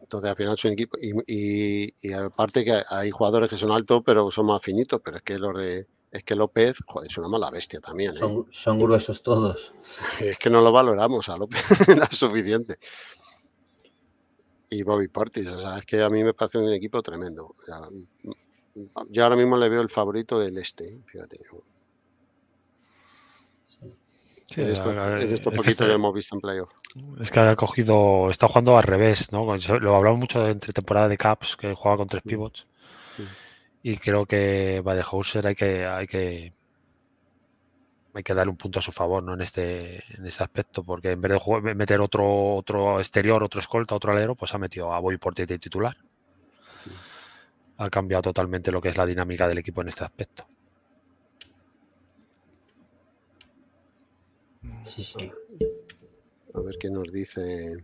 entonces al final es un equipo. Y, y aparte que hay jugadores que son altos, pero son más finitos, pero es que los de es que López, joder, es una mala bestia también. ¿eh? Son, gruesos todos. Es que no lo valoramos a López lo suficiente. Y Bobby Portis, o sea, es que a mí me parece un equipo tremendo. yo ahora mismo le veo el favorito del este, fíjate. Sí, en estos poquitos lo hemos visto en playoff. Es que ha cogido, está jugando al revés, ¿no? Lo hablamos mucho de entre temporada de Caps, que juega con tres pivots. Y creo que Badehauser hay que, hay que hay que darle un punto a su favor ¿no? en este en ese aspecto, porque en vez de meter otro otro exterior, otro escolta, otro alero, pues ha metido a Boy por de titular. Ha cambiado totalmente lo que es la dinámica del equipo en este aspecto. Sí, sí. A ver qué nos dice.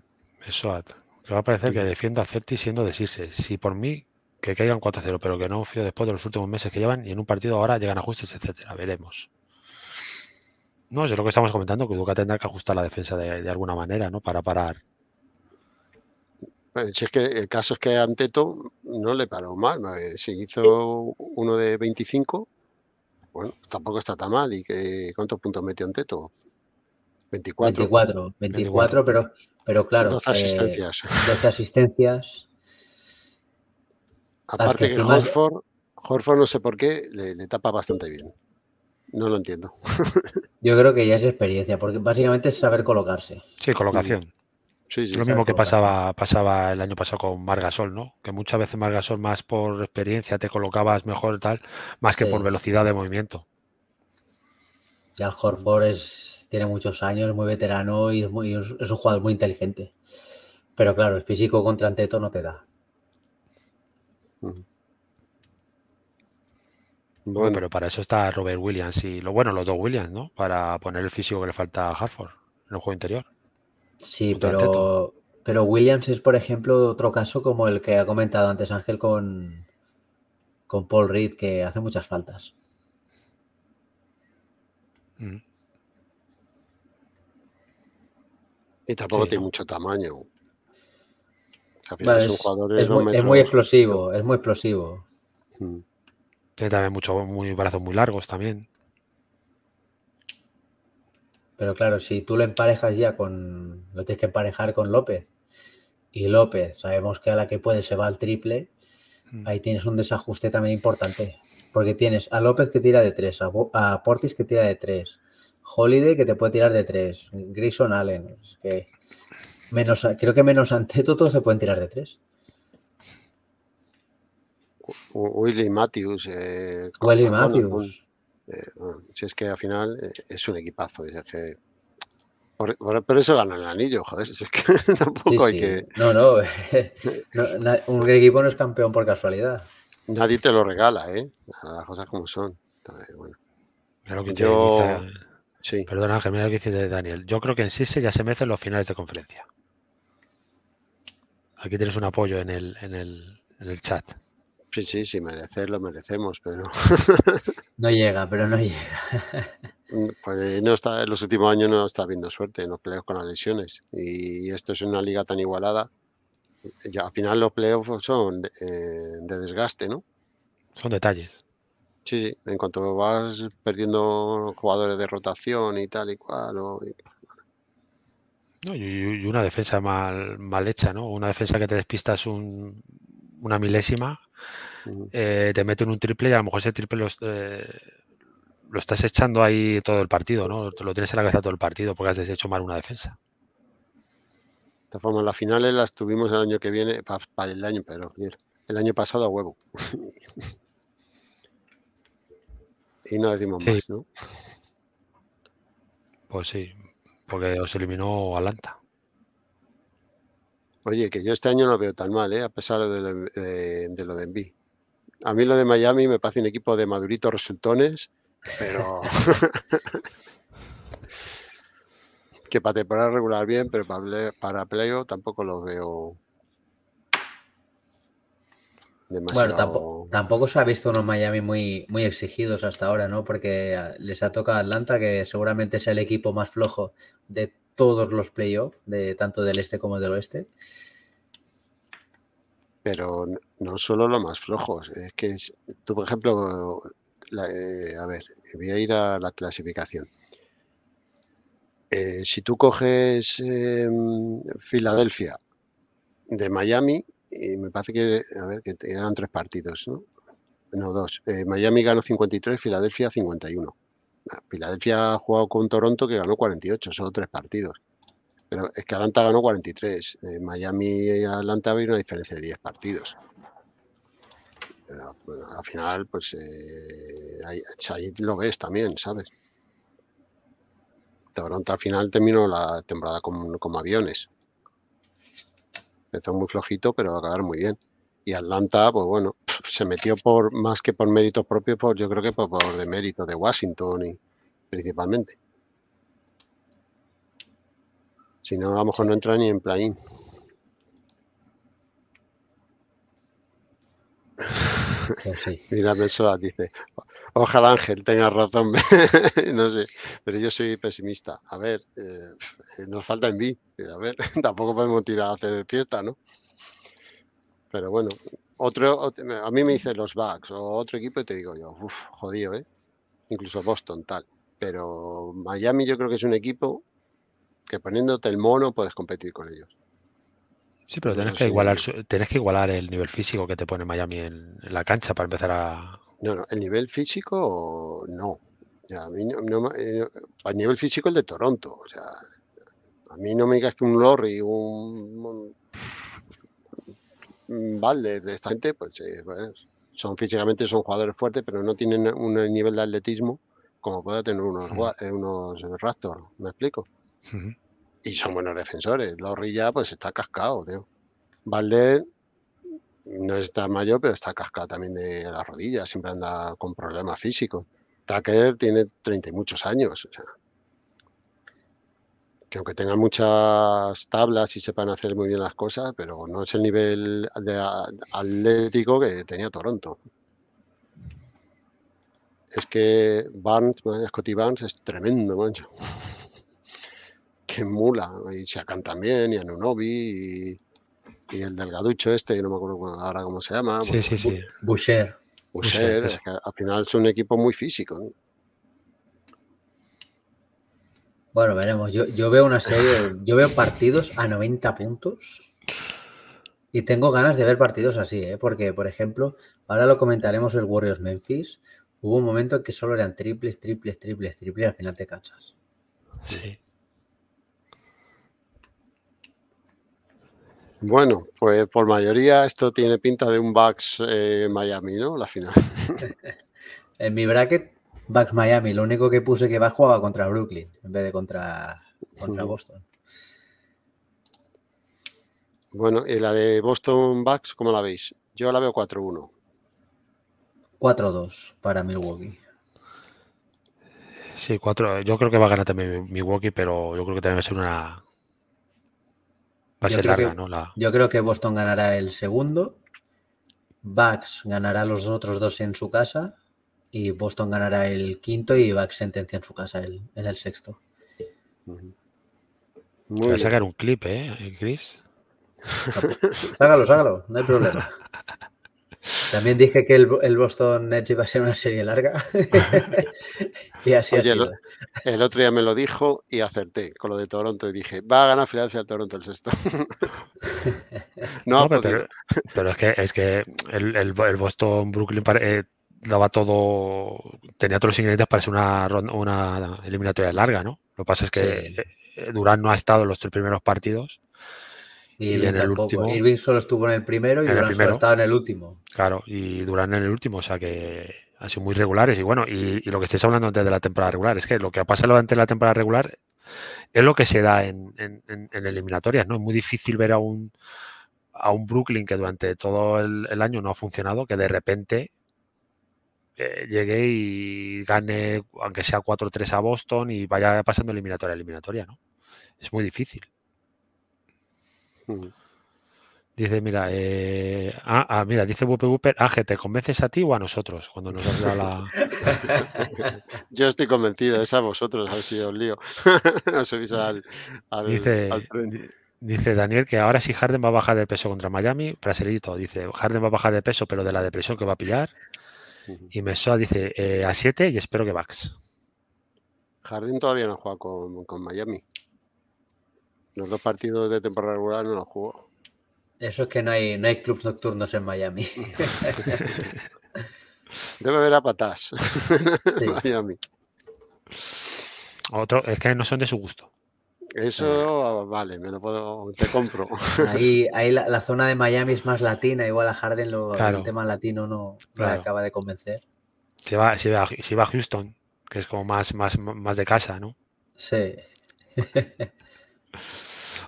Eso, que va a parecer que defienda a Certi siendo de Si por mí, que caigan 4-0, pero que no fío después de los últimos meses que llevan y en un partido ahora llegan ajustes, etcétera. Veremos. No, es lo que estamos comentando, que Duca tendrá que ajustar la defensa de, alguna manera, ¿no? Para parar. si es que el caso es que Anteto no le paró mal. Si hizo uno de 25, bueno, tampoco está tan mal. ¿Y que, cuántos puntos metió Anteto? 24. 24, 24, pero, pero claro. 12 asistencias. 12 asistencias. Aparte que, Horford, Horford, no sé por qué, le, tapa bastante bien. No lo entiendo. Yo creo que ya es experiencia, porque básicamente es saber colocarse. Sí, colocación. Sí, lo mismo que pasaba, pasaba el año pasado con Margasol, ¿no? Que muchas veces Margasol más por experiencia te colocabas mejor y tal, más que por velocidad de movimiento. Ya el Horford tiene muchos años, es muy veterano y es, muy, es un jugador muy inteligente. Pero claro, el físico contra Anteto no te da. Bueno. pero para eso está Robert Williams y lo bueno, los dos Williams, ¿no? Para poner el físico que le falta a Hartford en el juego interior. Sí, pero, pero Williams es, por ejemplo, otro caso como el que ha comentado antes Ángel con, con Paul Reed, que hace muchas faltas. Y tampoco tiene mucho tamaño. es, muy, explosivo, es muy explosivo. Mm. Tiene también muchos muy, brazos muy largos también. Pero claro, si tú lo emparejas ya con. Lo tienes que emparejar con López. Y López, sabemos que a la que puede se va al triple. Mm. Ahí tienes un desajuste también importante. Porque tienes a López que tira de 3, a, Portis que tira de 3, Holiday que te puede tirar de 3, Grayson Allen. Es que menos, creo que menos ante todos se pueden tirar de 3. Willy Matthews. Eh, Willy Matthews. Eh, si es que al final eh, es un equipazo. Es que, por, eso gana el anillo, joder. Es que tampoco hay que. No, no, Un equipo no es campeón por casualidad. Nadie te lo regala, ¿eh? Las cosas como son. bueno. yo... sí. Perdona, Ángel, mira lo que dice Daniel. Yo creo que en sí ya se merecen los finales de conferencia. Aquí tienes un apoyo en el, en el, en el chat. Sí, sí, sí, merecer lo merecemos, pero. no llega, pero no llega. Mm, pues no está, en los últimos años no está viendo suerte en los playoffs con las lesiones. Y esto es una liga tan igualada. Ya al final los playoffs son de, eh, desgaste, ¿no? Son detalles. Sí, en cuanto vas perdiendo jugadores de rotación y tal y cual. y, una defensa mal, mal hecha, ¿no? Una defensa que te despistas un, una milésima, eh, te mete en un triple y a lo mejor ese triple eh, lo estás echando ahí todo el partido, ¿no? Lo tienes en la cabeza todo el partido porque has deshecho mal una defensa. De todas formas, las finales las tuvimos el año que viene, para el año, pero el año pasado a huevo. y no decimos más, ¿no? Pues sí, porque os eliminó Atlanta. Oye, que yo este año no lo veo tan mal, ¿eh? a pesar de lo de, de, lo de Envy. A mí lo de Miami me parece un equipo de maduritos resultones, pero que para temporada regular bien, pero para, para playoff tampoco lo veo demasiado. Bueno, tampoco, se ha visto unos Miami muy, muy exigidos hasta ahora, ¿no? Porque les ha tocado Atlanta, que seguramente es el equipo más flojo de todos los playoffs, de tanto del este como del oeste. Pero no solo lo más flojos, es que tú, por ejemplo, eh, a ver, voy a ir a la clasificación. Eh, si tú coges em, Filadelfia de Miami, y me parece que, a ver, que eran tres partidos, ¿no? No, dos. Eh, Miami ganó 53, Filadelfia 51. Filadelfia ha jugado con Toronto que ganó 48, solo tres partidos. Pero es que Atlanta ganó 43. En Miami y Atlanta había una diferencia de 10 partidos. Pero, al final, pues eh, ahí, lo ves también, ¿sabes? Toronto al final terminó la temporada como, como aviones. Empezó muy flojito, pero va a acabar muy bien. Y Atlanta, pues bueno, se metió por más que por mérito propio, pues yo creo que por, por de mérito de Washington y principalmente. Si no, a lo mejor no entra ni en play Pues sí. Mira, Mensoa dice, ojalá Ángel tenga razón, no sé, pero yo soy pesimista. A ver, eh, nos falta en mí, a ver, tampoco podemos tirar a hacer fiesta, ¿no? Pero bueno, otro, a mí me dicen los Bucks o otro equipo y te digo yo, uff, jodido, ¿eh? Incluso Boston, tal. Pero Miami yo creo que es un equipo que poniéndote el mono puedes competir con ellos. Sí, pero tienes que, igualar, tienes que igualar el nivel físico que te pone Miami en, la cancha para empezar a... No, no, el nivel físico no. a mí no, eh, nivel físico el de Toronto. O sea, a mí no me digas que un Lorry, un, un Balder de esta gente, pues eh, son físicamente son jugadores fuertes, pero no tienen un nivel de atletismo como pueda tener unos, eh, unos Raptors. ¿Me explico? y son buenos defensores. Lorri ya pues está cascado, tío. Valde no está mayor, pero está cascado también de las rodillas, siempre anda con problemas físicos. Tucker tiene 30 y muchos años, que aunque tengan muchas tablas y sepan hacer muy bien las cosas, pero no es el nivel de atlético que tenía Toronto. Es que Barnes, Scotty Barnes es tremendo, mancho que mula. Y Shakan también, y Anunobi, y, el delgaducho este, no me acuerdo ahora cómo se llama. Sí, sí, sí. Boucher. Boucher, es que al final es un equipo muy físico. Bueno, veremos. Yo, yo veo una serie, yo veo partidos a 90 puntos. Y tengo ganas de ver partidos así, ¿eh? porque, por ejemplo, ahora lo comentaremos el Warriors Memphis. Hubo un momento en que solo eran triples, triples, triples, triples, y al final te cansas. Sí. Bueno, pues por mayoría esto tiene pinta de un Bucks eh, Miami, ¿no? La final. en mi bracket, Bucks Miami. Lo único que puse que va jugaba contra Brooklyn en vez de contra, contra Boston. Bueno, ¿y la de Boston Bucks cómo la veis? Yo la veo 4-1. 4-2 para Milwaukee. Sí, 4. Yo creo que va a ganar también Milwaukee, pero yo creo que también va a ser una, Va a ser larga, ¿no? Yo creo que Boston ganará el segundo, Bucks ganará los otros dos en su casa y Boston ganará el quinto y Bucks sentencia en su casa en el sexto. Voy a sacar un clip, ¿eh, Chris? Hágalo, hágalo, no hay problema. También dije que el, Boston Nets iba a ser una serie larga. y así ha sido. El, otro día me lo dijo y acerté con lo de Toronto y dije, va a ganar Philadelphia Toronto el sexto. no, pero, es que, es que el, Boston Brooklyn eh, daba todo, tenía todos los ingredientes para ser una, una eliminatoria larga, ¿no? Lo que pasa es que eh, Durán no ha estado en los tres primeros partidos y, en el último. Irving solo estuvo en el primero y Durán solo estaba en el último. Claro, y Durán en el último, o sea que han sido muy regulares. Y bueno, y, lo que estáis hablando antes de la temporada regular, es que lo que ha pasado antes de la temporada regular es lo que se da en, eliminatorias, ¿no? Es muy difícil ver a un, a un Brooklyn que durante todo el, año no ha funcionado, que de repente eh, llegue y gane, aunque sea 4-3 a Boston y vaya pasando eliminatoria a eliminatoria, ¿no? Es muy difícil. Dice, mira, eh, ah, ah, mira, dice Bupe Bupe, Ángel, ¿te convences a ti o a nosotros cuando nos has dado la. Yo estoy convencido, es a vosotros, a ver si os lío. al, dice, dice Daniel que ahora sí Harden va a bajar de peso contra Miami. Brasilito dice, Harden va a bajar de peso, pero de la depresión que va a pillar. Y Mesoa dice, eh, a 7 y espero que Vax. Harden todavía no juega con, con Miami. Los dos partidos de temporada regular no los jugó. Eso es que no hay, no hay clubs nocturnos en Miami. Debe haber a patas. Miami. Otro, es que no son de su gusto. Eso, vale, me lo puedo, te compro. Ahí, ahí la, zona de Miami es más latina, igual a Harden lo, el tema latino no, acaba de convencer. Se va, se, va, se va a Houston, que es como más, más, más de casa, ¿no? Sí.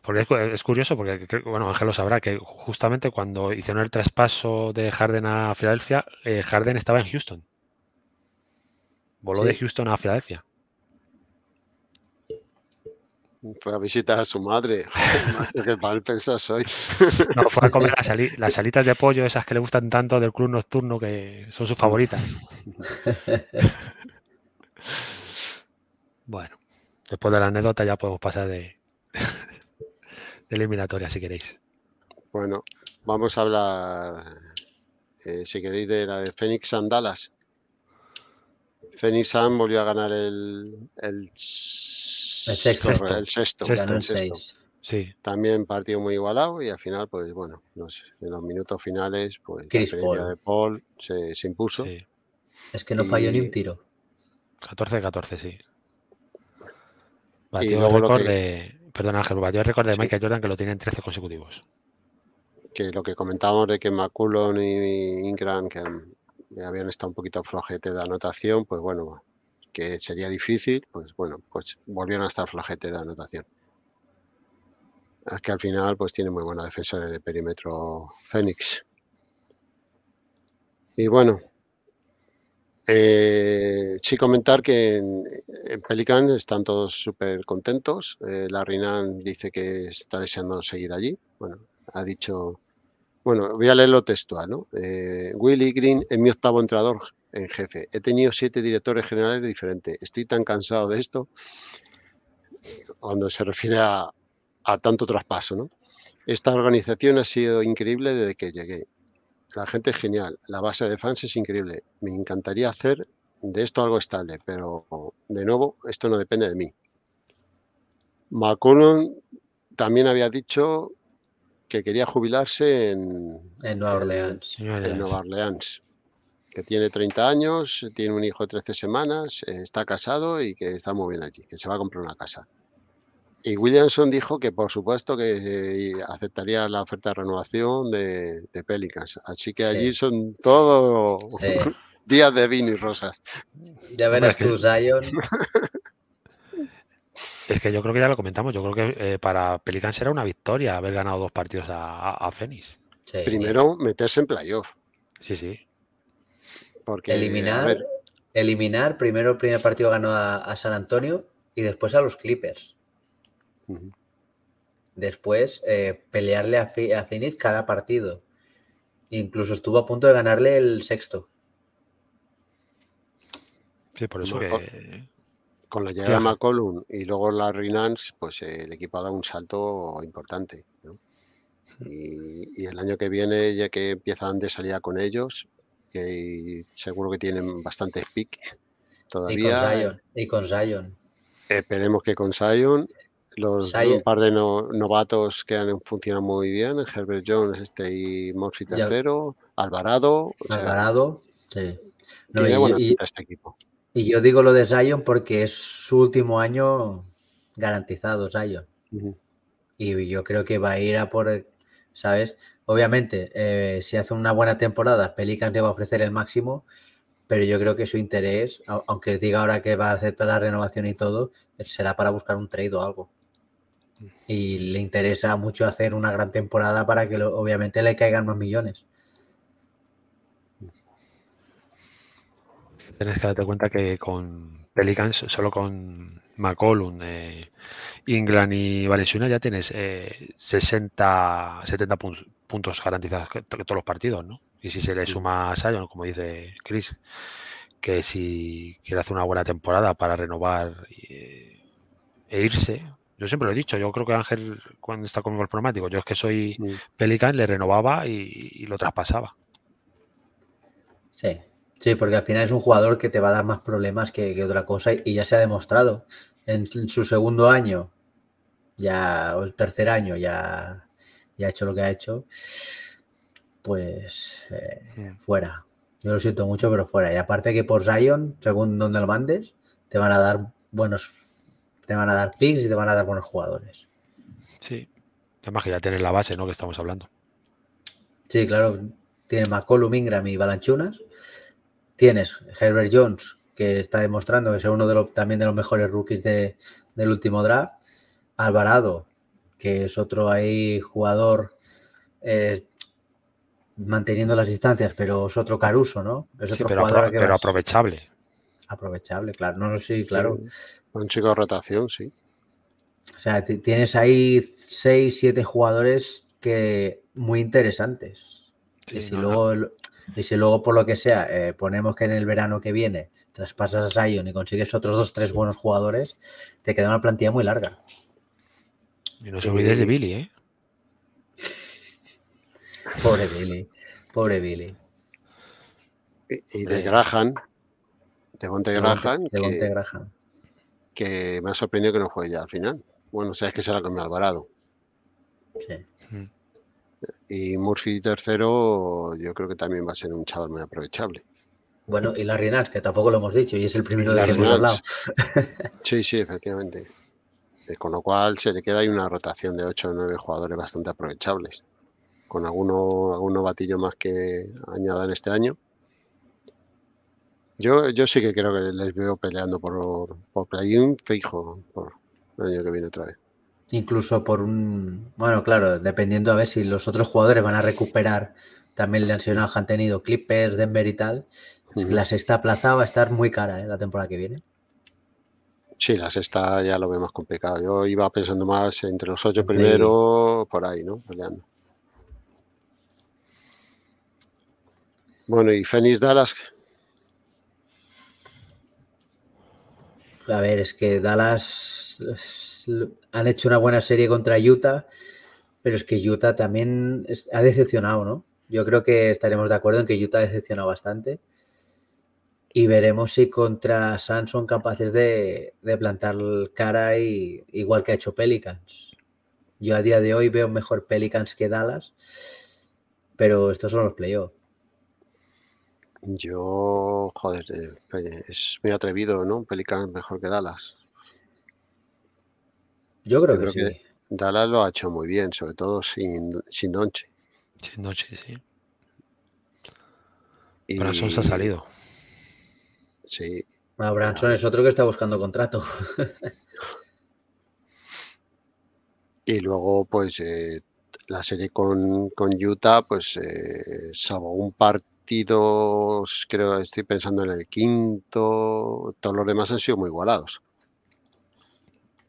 Porque es, curioso, porque bueno, Ángel lo sabrá, que justamente cuando hicieron el traspaso de Harden a Filadelfia, eh, Harden estaba en Houston. Voló de Houston a Filadelfia. Fue a visitar a su madre. Qué mal pensado soy. No, fue a comer las, salitas de pollo, esas que le gustan tanto del club nocturno, que son sus favoritas. Bueno, después de la anécdota ya podemos pasar de, de eliminatoria, si queréis. Bueno, vamos a hablar, eh, si queréis, de la de Phoenix and Dallas. Phoenix Sun volvió a ganar el, el, sexto. El sexto, Sí. También partido muy igualado y al final, pues bueno, no sé, en los minutos finales, pues Chris Paul. de Paul se, impuso. Es que no falló ni un tiro. 14-14, sí. Batió el récord de. Perdón, Ángel, el récord de Michael Jordan que lo tiene en 13 consecutivos. Que lo que comentábamos de que McCullon y Ingram, que habían estado un poquito flojete de anotación, pues bueno, que sería difícil, pues bueno, pues volvieron a estar flojete de anotación. Es que al final pues tiene muy buenos defensores de perímetro Fénix. Y bueno, eh, sí comentar que en, Pelican están todos súper contentos. Eh, la Rinan dice que está deseando seguir allí. Bueno, ha dicho bueno, voy a leerlo textual, ¿no? Eh, Willy Green es mi octavo entrenador en jefe. He tenido siete directores generales diferentes. Estoy tan cansado de esto cuando se refiere a, tanto traspaso. Esta organización ha sido increíble desde que llegué. La gente es genial, la base de fans es increíble. Me encantaría hacer de esto algo estable, pero de nuevo, esto no depende de mí. McCollum también había dicho que quería jubilarse en, Nueva Orleans. En Nueva Orleans. Que tiene 30 años, tiene un hijo de 13 semanas, eh, está casado y que está muy bien allí, que se va a comprar una casa. Y Williamson dijo que por supuesto que eh, aceptaría la oferta de renovación de, Pelicans. Así que allí son todos días de vino y rosas. Ya verás tú, Zion. Es que yo creo que ya lo comentamos. Yo creo que eh, para Pelicans será una victoria haber ganado dos partidos a, a, Phoenix. Primero meterse en playoff. Sí, sí. Porque, eliminar, eliminar, primero el primer partido ganó a, San Antonio y después a los Clippers. Después eh, pelearle a, a, Phoenix cada partido. Incluso estuvo a punto de ganarle el sexto. Sí, por eso que con la llegada de McCollum y luego la Rinans, pues eh, el equipo ha dado un salto importante. Y, el año que viene, ya que empiezan de salida con ellos, y seguro que tienen bastante pick todavía. Y con Zion. Esperemos que con Zion. Los un par de novatos que han funcionado muy bien, Herbert Jones este y Moxie tercero, Alvarado. Alvarado, sí. este equipo. Y yo digo lo de Zion porque es su último año garantizado, Zion. Y yo creo que va a ir a por, ¿sabes? Obviamente, eh, si hace una buena temporada, Pelicans le va a ofrecer el máximo, pero yo creo que su interés, aunque diga ahora que va a toda la renovación y todo, será para buscar un trade o algo. Y le interesa mucho hacer una gran temporada para que obviamente le caigan más millones. Tienes que darte cuenta que con Pelicans, solo con McCollum, eh, England y Valenciuna ya tienes 60, eh, 70 puntos garantizados todos los partidos, ¿no? Y si se le suma a Sion, como dice Chris, que si quiere hacer una buena temporada para renovar eh, e irse, yo siempre lo he dicho, yo creo que Ángel, cuando está conmigo el problemático, yo es que soy Pelican, le renovaba y lo traspasaba. Sí, Sí, porque al final es un jugador que te va a dar más problemas que, otra cosa y, ya se ha demostrado. En, su segundo año, ya, o el tercer año, ya, ya ha hecho lo que ha hecho, pues eh, fuera. Yo lo siento mucho, pero fuera. Y aparte que por Zion, según donde lo mandes, te van a dar buenos, te van a dar picks y te van a dar buenos jugadores. Sí, además que ya tienes la base, ¿no? Que estamos hablando. Sí, claro. Tiene McCollum, Ingram y Balanchunas Tienes Herbert Jones, que está demostrando que es uno de los, también de los mejores rookies del último draft. Alvarado, que es otro ahí jugador eh, manteniendo las distancias, pero es otro Caruso, ¿no? Es otro pero, jugador pero aprovechable. Aprovechable, claro. No, no, sí, claro. Un chico de rotación, sí. O sea, tienes ahí 6, 7 jugadores que muy interesantes. y, si luego, y si luego, por lo que sea, eh, ponemos que en el verano que viene traspasas a Sion y consigues otros dos, tres buenos jugadores, te queda una plantilla muy larga. Y no se olvides de Billy, ¿eh? Pobre Billy, pobre Billy. Y, de Graham, de Monte Graham. De Monte Graham. Que me ha sorprendido que no juegue ya al final. Bueno, sabes que será con Alvarado. Sí. Mm. Y Murphy tercero, yo creo que también va a ser un chaval muy aprovechable. Bueno, y Larry que tampoco lo hemos dicho, y es el primero de que hemos hablado. Sí, sí, efectivamente. Eh, con lo cual se le queda ahí una rotación de 8 o 9 jugadores bastante aprovechables. Con alguno, algún novatillo más que añadan este año. Yo, yo sí que creo que les veo peleando por, por play-in fijo por el año que viene otra vez. Incluso por un. Bueno, claro, dependiendo a ver si los otros jugadores van a recuperar. También le han han tenido Clippers, Denver y tal. Es que la sexta plaza va a estar muy cara ¿eh? la temporada que viene. Sí, la sexta ya lo veo más complicado. Yo iba pensando más entre los ocho primero, por ahí, ¿no? Peleando. Bueno, y Phoenix Dallas. A ver, es que Dallas han hecho una buena serie contra Utah, pero es que Utah también ha decepcionado, ¿no? Yo creo que estaremos de acuerdo en que Utah ha decepcionado bastante y veremos si contra Suns son capaces de, plantar cara y, igual que ha hecho Pelicans. Yo a día de hoy veo mejor Pelicans que Dallas, pero estos son los playoffs. Yo, joder, eh, es muy atrevido, ¿no? Pelicans mejor que Dallas. Yo creo, que, sí. Dallas lo ha hecho muy bien, sobre todo sin, sin Donche. Sin Donche, sí. Y... Branson se ha salido. Sí. Bueno, Branson es otro que está buscando contrato. y luego, pues, eh, la serie con, Utah, pues, eh, salvo un partido, creo, estoy pensando en el quinto, todos los demás han sido muy igualados.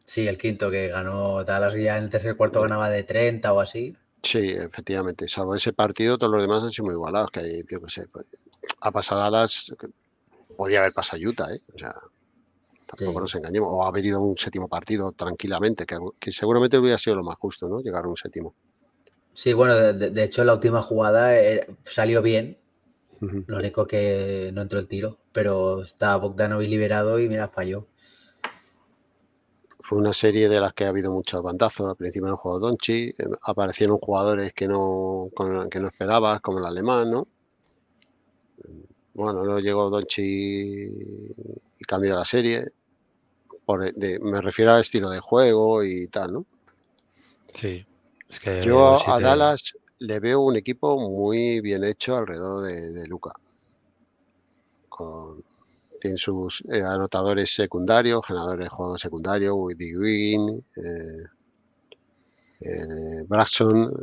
Sí, el quinto que ganó Dallas ya en el tercer cuarto ganaba de 30 o así. Sí, efectivamente. Salvo ese partido, todos los demás han sido muy igualados. Que yo qué sé, pues, ha pasado Dallas, podía haber pasado Utah, ¿eh? O sea, tampoco nos engañemos. O haber ido a un séptimo partido tranquilamente, que, seguramente hubiera sido lo más justo, ¿no? Llegar a un séptimo. Sí, bueno, de, hecho, la última jugada eh, salió bien. Lo único que no entró el tiro, pero está Bogdanovic liberado y mira, falló. Fue una serie de las que ha habido muchos bandazos. Al principio no jugó Donchi, eh, aparecieron jugadores que no, que no esperabas, como el alemán, ¿no? Bueno, no llegó Donchi y cambió la serie. me refiero al estilo de juego y tal, ¿no? Sí. Es que Yo a Dallas le veo un equipo muy bien hecho alrededor de, Luca. Con, tiene sus eh, anotadores secundarios, generadores de juego secundario, Woody Green, eh, eh, Braxton,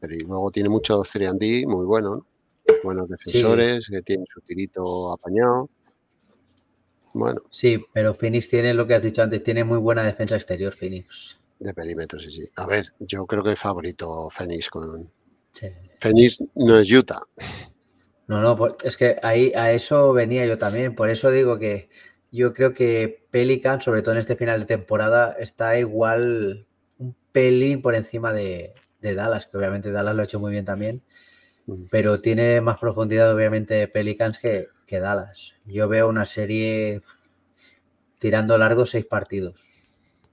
pero luego tiene muchos 3D muy buenos, buenos defensores, que tienen su tirito apañado. Bueno. Sí, pero Phoenix tiene lo que has dicho antes, tiene muy buena defensa exterior, Phoenix. De perímetro, sí, sí. A ver, yo creo que es favorito Phoenix con. Phoenix no es Utah. No, no, es que ahí a eso venía yo también. Por eso digo que yo creo que Pelican, sobre todo en este final de temporada, está igual un pelín por encima de, Dallas, que obviamente Dallas lo ha hecho muy bien también, mm. pero tiene más profundidad obviamente Pelicans que, que Dallas. Yo veo una serie tirando largo seis partidos,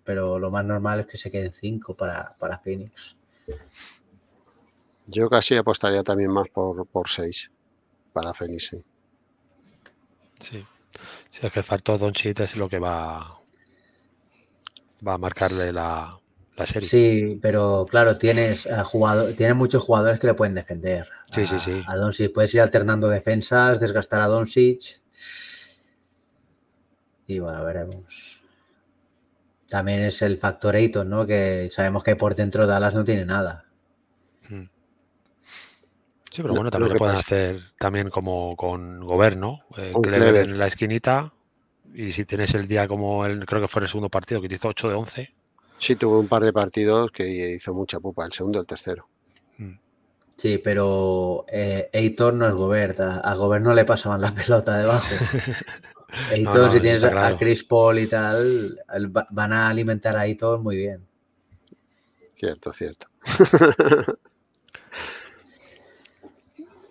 pero lo más normal es que se queden cinco para, para Phoenix. Yo casi apostaría también más por, por seis para Fenix. Sí. Si es que faltó Don Chit es lo que va, va a marcarle la, serie. Sí, pero claro, tienes jugador, tienes muchos jugadores que le pueden defender. Sí, sí, sí. A Doncic puedes ir alternando defensas, desgastar a Doncic. Y bueno, veremos. También es el factor Ayton, ¿no? Que sabemos que por dentro Dallas no tiene nada. Sí, pero bueno, también lo, pueden hacer también como con gobierno, eh, que le en la esquinita y si tienes el día como el, creo que fue el segundo partido que te hizo 8 de 11, Sí, tuvo un par de partidos que hizo mucha pupa, el segundo y el tercero. Mm. Sí, pero eh, no es Gobert. A, Gobert no le pasaban la pelota debajo. Eitor, si tienes a Chris Paul y tal, van a alimentar a Eitor muy bien. Cierto, cierto.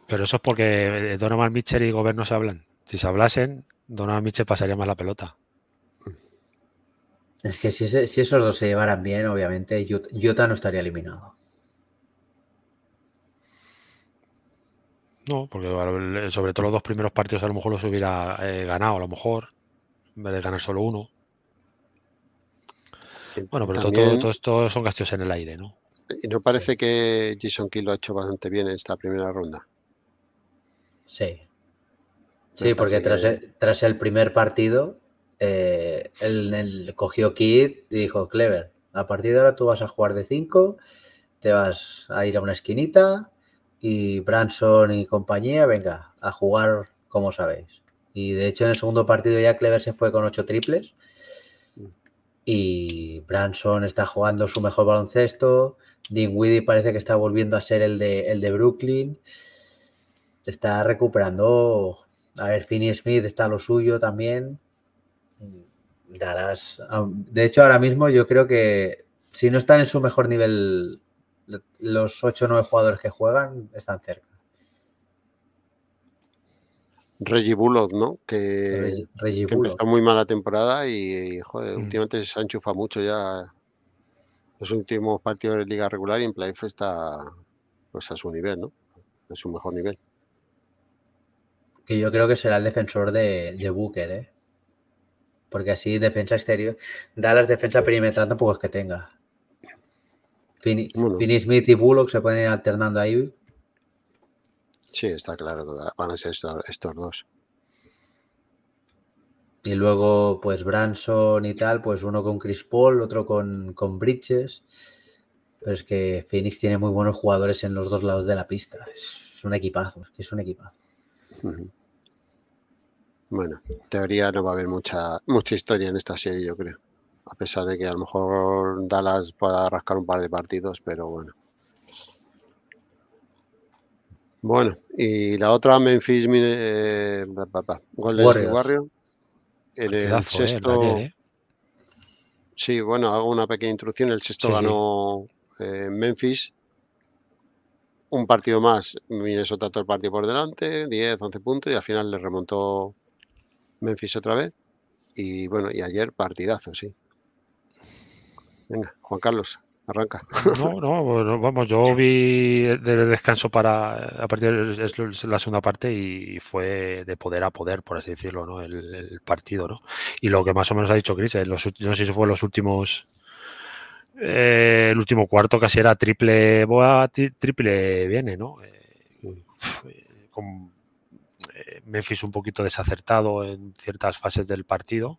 Pero eso es porque Donovan Mitchell y Gobert no se hablan. Si se hablasen, Donovan Mitchell pasaría más la pelota. Es que si, esos dos se llevaran bien, obviamente Utah no estaría eliminado. No, porque sobre todo los dos primeros partidos a lo mejor los hubiera eh, ganado, a lo mejor, en vez de ganar solo uno. Bueno, pero todo, esto son gastos en el aire, ¿no? ¿Y no parece que Jason Kidd lo ha hecho bastante bien en esta primera ronda? Sí. Sí, porque tras, el, tras el primer partido, eh, él, cogió Kid y dijo, Clever, a partir de ahora tú vas a jugar de 5, te vas a ir a una esquinita y Branson y compañía, venga, a jugar como sabéis. Y de hecho en el segundo partido ya Clever se fue con 8 triples y Branson está jugando su mejor baloncesto. Dinwiddie parece que está volviendo a ser el de, el de Brooklyn. Está recuperando. A ver, Finney Smith está lo suyo también. Darás. De hecho, ahora mismo yo creo que si no están en su mejor nivel, los 8 o 9 jugadores que juegan están cerca. Reggie Bullock, ¿no? Que, Reggie, empezó muy mala temporada y, joder, mm. últimamente se enchufa mucho ya. Los últimos partidos de liga regular y en playoff está pues a su nivel, ¿no? A su mejor nivel. Que yo creo que será el defensor de, de Booker, ¿eh? Porque así defensa exterior. Dallas defensa perimetral tampoco es que tenga. Finney, Smith y Bullock se pueden ir alternando ahí. Sí, está claro van a ser estos, dos. Y luego, pues Branson y tal, pues uno con Chris Paul, otro con, con Bridges. Pero es que Phoenix tiene muy buenos jugadores en los dos lados de la pista. Es un equipazo, es que es un equipazo. Bueno, en teoría no va a haber mucha, mucha historia en esta serie, yo creo. A pesar de que a lo mejor Dallas pueda rascar un par de partidos, pero bueno. Bueno, y la otra Memphis eh, Golden Warriors. Warrior. En el eh, sexto. ¿eh? Sí, bueno, hago una pequeña introducción. El sexto ganó eh, Memphis. Un partido más, Minnesota todo el partido por delante, 10, 11 puntos y al final le remontó Memphis otra vez. Y bueno, y ayer partidazo, sí. Venga, Juan Carlos, arranca. No, no, vamos, yo vi de descanso para a partir de la segunda parte y fue de poder a poder, por así decirlo, ¿no? El, partido, ¿no? Y lo que más o menos ha dicho Chris, no sé si fue los últimos eh, el último cuarto casi era triple boa, triple viene, ¿no? Eh, mm. con eh, Memphis un poquito desacertado en ciertas fases del partido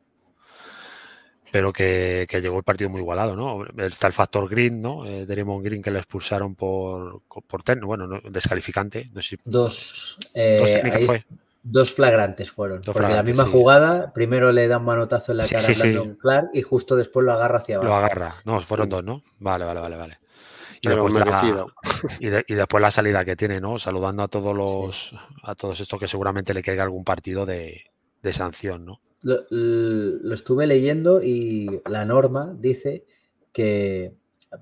pero que, llegó el partido muy igualado, ¿no? Está el factor Green, ¿no? Eh, Green que le expulsaron por, por ten, bueno, descalificante. dos, eh, dos, flagrantes fueron. porque la misma jugada, primero le dan manotazo en la cara a Brandon Clark y justo después lo agarra hacia abajo. Lo agarra, no, fueron dos, ¿no? Vale, vale, vale, vale. Y después, la, y, después, la, salida que tiene, ¿no? Saludando a todos los a todos estos que seguramente le caiga algún partido de, de sanción, ¿no? lo, estuve leyendo y la norma dice que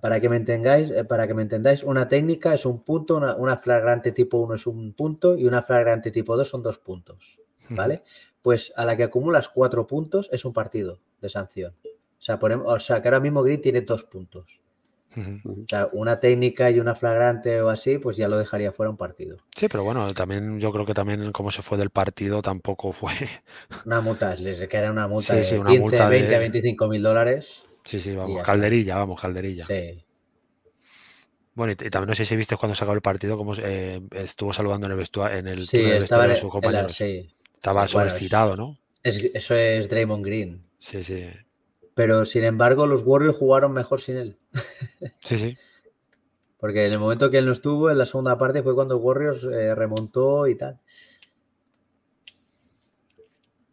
para que me entendáis, eh, para que me entendáis, una técnica es un punto, una, flagrante tipo 1 es un punto y una flagrante tipo 2 son dos puntos. ¿Vale? Pues a la que acumulas cuatro puntos es un partido de sanción. O sea, o sea que ahora mismo Grid tiene dos puntos. O sea, una técnica y una flagrante o así, pues ya lo dejaría fuera un partido. Sí, pero bueno, también yo creo que también como se fue del partido tampoco fue. Una multa, les era una multa de 15, 20 a 25 mil dólares. Sí, sí, vamos, calderilla, vamos, calderilla. Sí. Bueno, y, también no sé si viste cuando se acabó el partido, cómo eh, estuvo saludando en el vestuario, en el, sí, estaba de sus compañeros. sí. Estaba sobrecitado, ¿no? eso es Draymond Green. Sí, sí. Pero sin embargo, los Warriors jugaron mejor sin él. Sí, sí. Porque en el momento que él no estuvo, en la segunda parte, fue cuando Warriors eh, remontó y tal.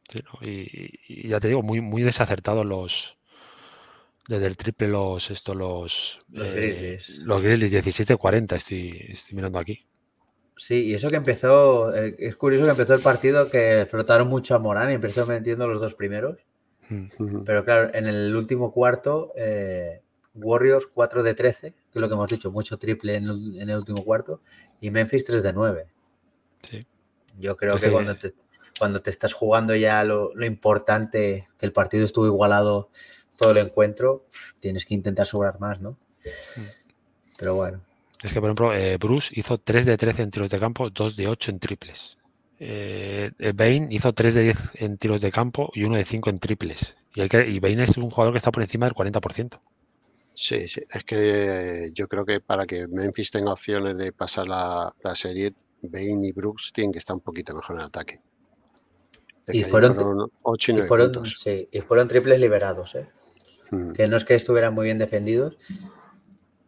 Sí, y, ya te digo, muy, muy desacertados los, desde el triple los esto los Los eh, Grizzlies. los Grizzlies 17-40 estoy, estoy mirando aquí. Sí, y eso que empezó, eh, es curioso que empezó el partido que frotaron mucho a Morán y empezó metiendo los dos primeros. Mm. Pero claro, en el último cuarto, eh, Warriors 4 de 13, que es lo que hemos dicho, mucho triple en el, en el último cuarto, y Memphis 3 de 9. Sí. Yo creo que que- cuando te, cuando te estás jugando ya lo, lo importante, que el partido estuvo igualado todo el encuentro, tienes que intentar sobrar más, ¿no? Pero bueno, Es que, por ejemplo, eh, Bruce hizo 3 de 13 en tiros de campo, 2 de 8 en triples. Eh, eh, Bain hizo 3 de 10 en tiros de campo y 1 de 5 en triples. Y, el que, y Bain es un jugador que está por encima del 40%. Sí, sí. Es que yo creo que para que Memphis tenga opciones de pasar la, la serie, Bain y Brooks tienen que estar un poquito mejor en ataque. Y fueron- 8 y y 9 fueron, puntos. sí, y fueron triples liberados, ¿eh? Mm. que no es que estuvieran muy bien defendidos,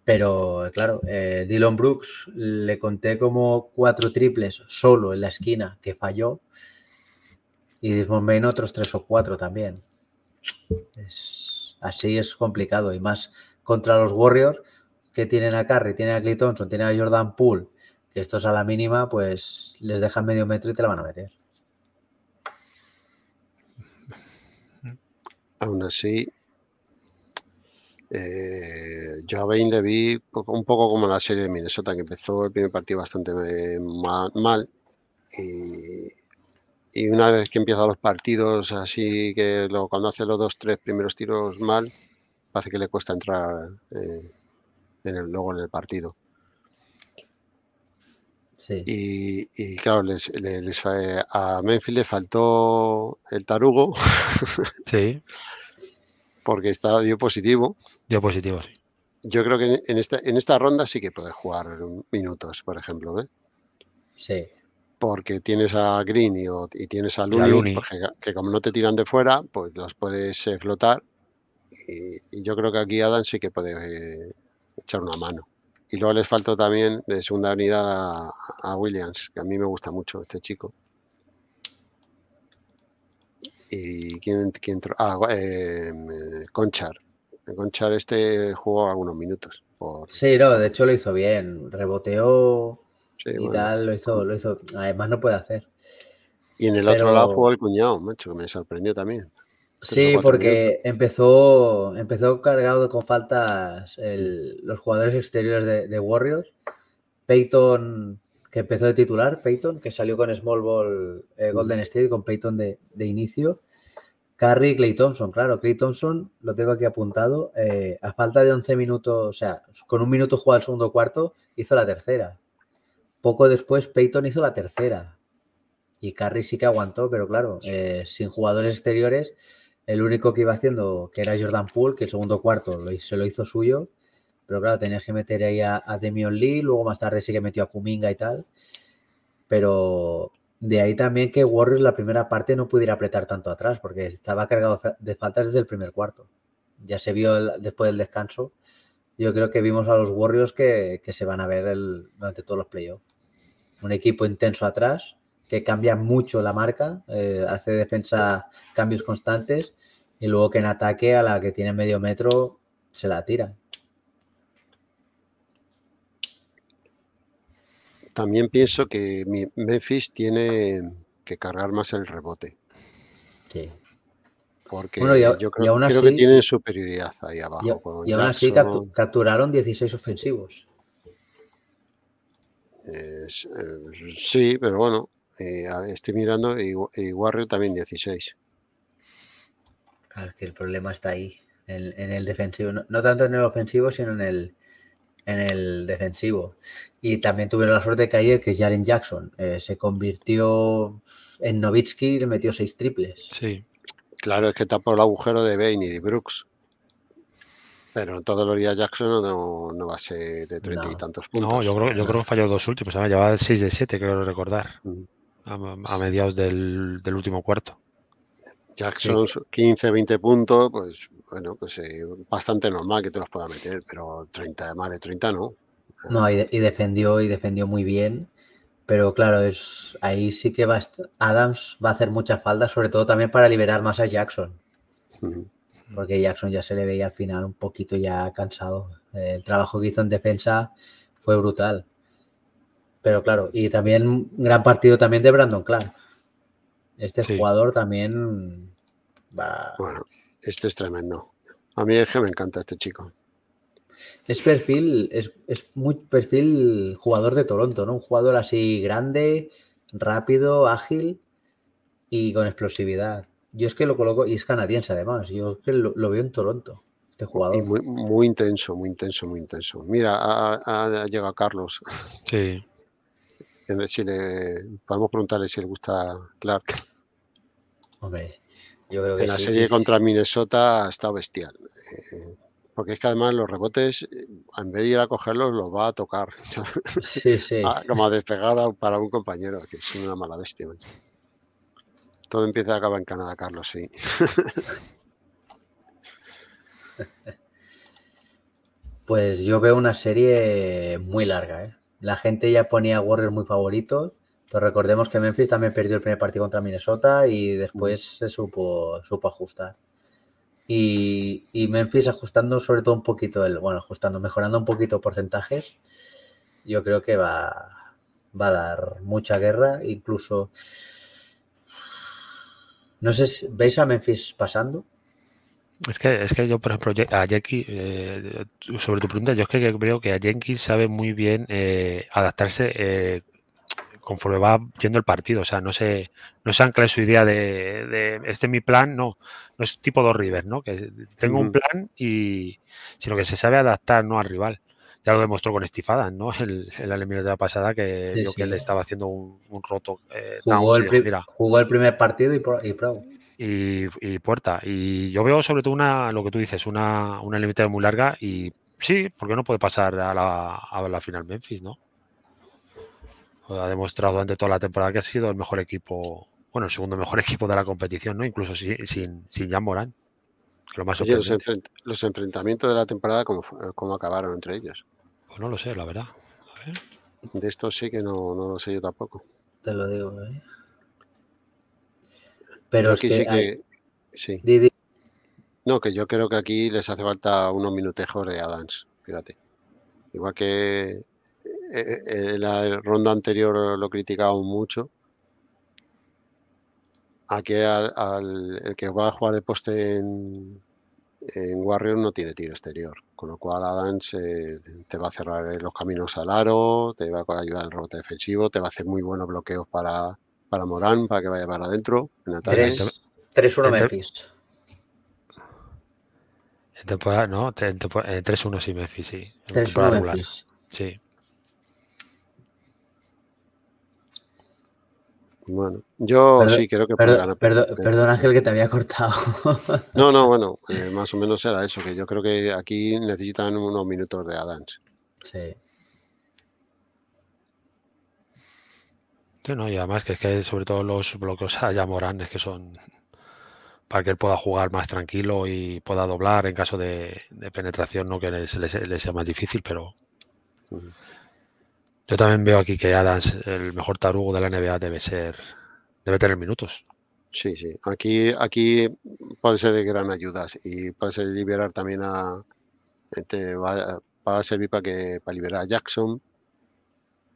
pero claro, eh, Dylan Brooks le conté como cuatro triples solo en la esquina que falló y Desmond otros tres o cuatro también. Así es complicado y más contra los Warriors que tienen a Curry, tienen a Clay Thompson, tienen a Jordan Poole, que estos a la mínima pues les dejan medio metro y te la van a meter. Aún así, eh, yo a Bain le vi un poco como la serie de Minnesota, que empezó el primer partido bastante ma- mal. Y, y una vez que empiezan los partidos así, que lo- cuando hace los dos, tres primeros tiros mal, parece que le cuesta entrar eh, en el, luego en el partido. Sí. Y, y claro, les, les a Memphis le faltó el tarugo Sí, porque estaba dio positivo. dio positivo, sí. Yo creo que en, esta, en esta ronda sí que puede jugar minutos, por ejemplo, ¿eh? Sí. porque tienes a Green y, tienes a pues que, que como no te tiran de fuera, pues los puedes eh, flotar. Y, y yo creo que aquí Adam sí que puede eh, echar una mano. Y luego les faltó también de segunda unidad a, a Williams, que a mí me gusta mucho este chico. ¿Y quién, quién entró? Ah, eh, eh, Conchar. Conchar este jugó algunos minutos. Por, Sí, no, de hecho lo hizo bien, reboteó sí, y bueno. tal, lo hizo, lo hizo. Además no puede hacer. Y en el otro lado jugó el cuñado, macho, que me sorprendió también. O Sí, porque empezó, empezó cargado con faltas el- los jugadores exteriores de, de Warriors. Peyton, que empezó de titular, Peyton, que salió con Small Ball eh, Golden State, con Peyton de, de inicio. Curry y Clay Thompson, claro, Clay Thompson, lo tengo aquí apuntado, eh, a falta de 11 minutos, o sea, con un minuto jugado el segundo cuarto, hizo la tercera. Poco después Peyton hizo la tercera. Y Curry sí que aguantó, pero claro, eh, sin jugadores exteriores, el único que iba haciendo, que era Jordan Poole, que el segundo cuarto lo, se lo hizo suyo, pero claro, tenías que meter ahí a, a Demion Lee, luego más tarde sí que metió a Kuminga y tal. Pero de ahí también que Warriors la primera parte no pudiera apretar tanto atrás, porque estaba cargado de faltas desde el primer cuarto. Ya se vio después del descanso. Yo creo que vimos a los Warriors que, que se van a ver el- durante todos los playoffs. Un equipo intenso atrás, que cambia mucho la marca, eh, hace defensa cambios constantes y luego que en ataque a la que tiene medio metro se la tira. También pienso que Memphis tiene que cargar más el rebote, Sí. porque Bueno, y a- yo creo, que tienen superioridad ahí abajo. Y, y aún así Jackson, capturaron 16 ofensivos. eh, sí, pero bueno, eh, estoy mirando y, y Warrior también 16. Claro, es que el problema está ahí, en, en el defensivo. No, no tanto en el ofensivo, sino en el, en el defensivo. Y también tuvieron la suerte que ayer, que Jaren Jackson eh, se convirtió en Novitsky y le metió seis triples. Sí, Claro, es que tapó el agujero de Bain y de Brooks. Pero todos los días Jackson no, no va a ser de 30 y tantos puntos. no, yo creo, yo creo que falló dos últimos. Además, llevaba 6 de 7, creo recordar, Mm. a, a mediados del, del último cuarto. Jackson, 15, 20 puntos, pues bueno, pues eh, bastante normal que te los pueda meter, pero 30, más de 30 no. No, y, de- y defendió y defendió muy bien. Pero claro, es ahí sí que va Adams va a hacer mucha falta, sobre todo también para liberar más a Jackson. Porque Jackson ya se le veía al final un poquito ya cansado. El trabajo que hizo en defensa fue brutal. Pero claro, y también un gran partido también de Brandon Clark. Este jugador también va. Bueno, este es tremendo. A mí es que me encanta este chico. Es perfil, es, es, muy perfil jugador de Toronto, ¿no? Un jugador así grande, rápido, ágil y con explosividad. Yo es que lo coloco, y es canadiense además, yo es que lo, veo en Toronto, este jugador. muy, muy, intenso, muy intenso, muy intenso. Mira, ha, llegado Carlos. Sí. Si le, podemos preguntarle si le gusta Clark. Hombre, yo creo que En la serie contra Minnesota ha estado bestial. Eh, porque es que además los rebotes, en vez de ir a cogerlos, los va a tocar. Sí, sí. Como a despegar para un compañero, que es una mala bestia. Todo empieza y acaba en Canadá, Carlos, sí. Pues yo veo una serie muy larga. ¿eh? La gente ya ponía Warriors muy favoritos, pero recordemos que Memphis también perdió el primer partido contra Minnesota y después se supo, supo ajustar. Y, y, Memphis ajustando sobre todo un poquito, el, bueno, ajustando, mejorando un poquito porcentajes, yo creo que va, va a dar mucha guerra, incluso no sé, ¿veis a Memphis pasando? Es que, es que yo, por ejemplo, a Jackie, eh, sobre tu pregunta, yo es que creo que a Jenkins sabe muy bien eh, adaptarse eh, conforme va yendo el partido. O sea, no se, no se ancla su idea de, este es mi plan, no, no es tipo dos River, ¿no? Que tengo un plan y sino que se sabe adaptar no al rival ya lo demostró con Steve ¿no? El, la eliminatoria pasada que sí, que él estaba haciendo un, roto. Eh, jugó, el jugó, el primer partido y, y pro. Y, puerta. Y yo veo sobre todo una, lo que tú dices, una, una eliminatoria muy larga y sí, porque no puede pasar a la, a la final Memphis, ¿no? Ha demostrado durante toda la temporada que ha sido el mejor equipo, bueno, el segundo mejor equipo de la competición, ¿no? Incluso sin, sin, sin Jan Morán. Lo más los, los, enfrentamientos de la temporada, ¿cómo, ¿cómo acabaron entre ellos? Pues no lo sé, la verdad. De esto sí que no, no, lo sé yo tampoco. Te lo digo, ¿eh? Pero aquí sí que. Sí. No, que yo creo que aquí les hace falta unos minutejos de Adams, fíjate. Igual que eh, eh, en la ronda anterior lo criticaban mucho. Aquí al, el que va a jugar de poste en, en Warrior no tiene tiro exterior, con lo cual Adams eh, te va a cerrar los caminos al aro, te va a ayudar el rebote defensivo, te va a hacer muy buenos bloqueos para, para Morán, para que vaya para adentro. 3-1 Memphis. En temporada, no, 3-1 sí Memphis, sí. 3-1 Memphis. Sí. Bueno, yo sí creo que puede ganar. Perdón, Ángel, que te había cortado. No, no, bueno, eh, más o menos era eso, que yo creo que aquí necesitan unos minutos de Adams. Sí. Sí, no, y además que es que sobre todo los bloqueos a Yamorán es que son para que él pueda jugar más tranquilo y pueda doblar en caso de, penetración, no que le, sea más difícil, pero yo también veo aquí que Adams, el mejor tarugo de la NBA, debe ser, debe tener minutos. Sí, sí. Aquí, aquí puede ser de gran ayuda y puede ser liberar también a. Este, va, a servir para que para liberar a Jackson,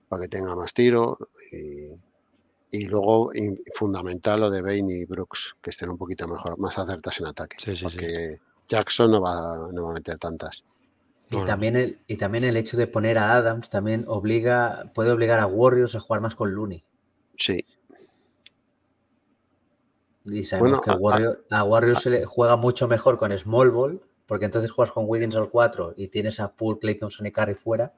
para que tenga más tiro y, luego fundamental lo de Bain y Brooks, que estén un poquito mejor, más acertados en ataque. Sí, sí, porque Jackson no va, no va a meter tantas. Y, también el, y también el hecho de poner a Adams también obliga, puede obligar a Warriors a jugar más con Looney. Sí. Y sabemos que a, Warriors, se le juega mucho mejor con Small Ball, porque entonces juegas con Wiggins al 4 y tienes a Poole, Clay Thompson y Curry fuera.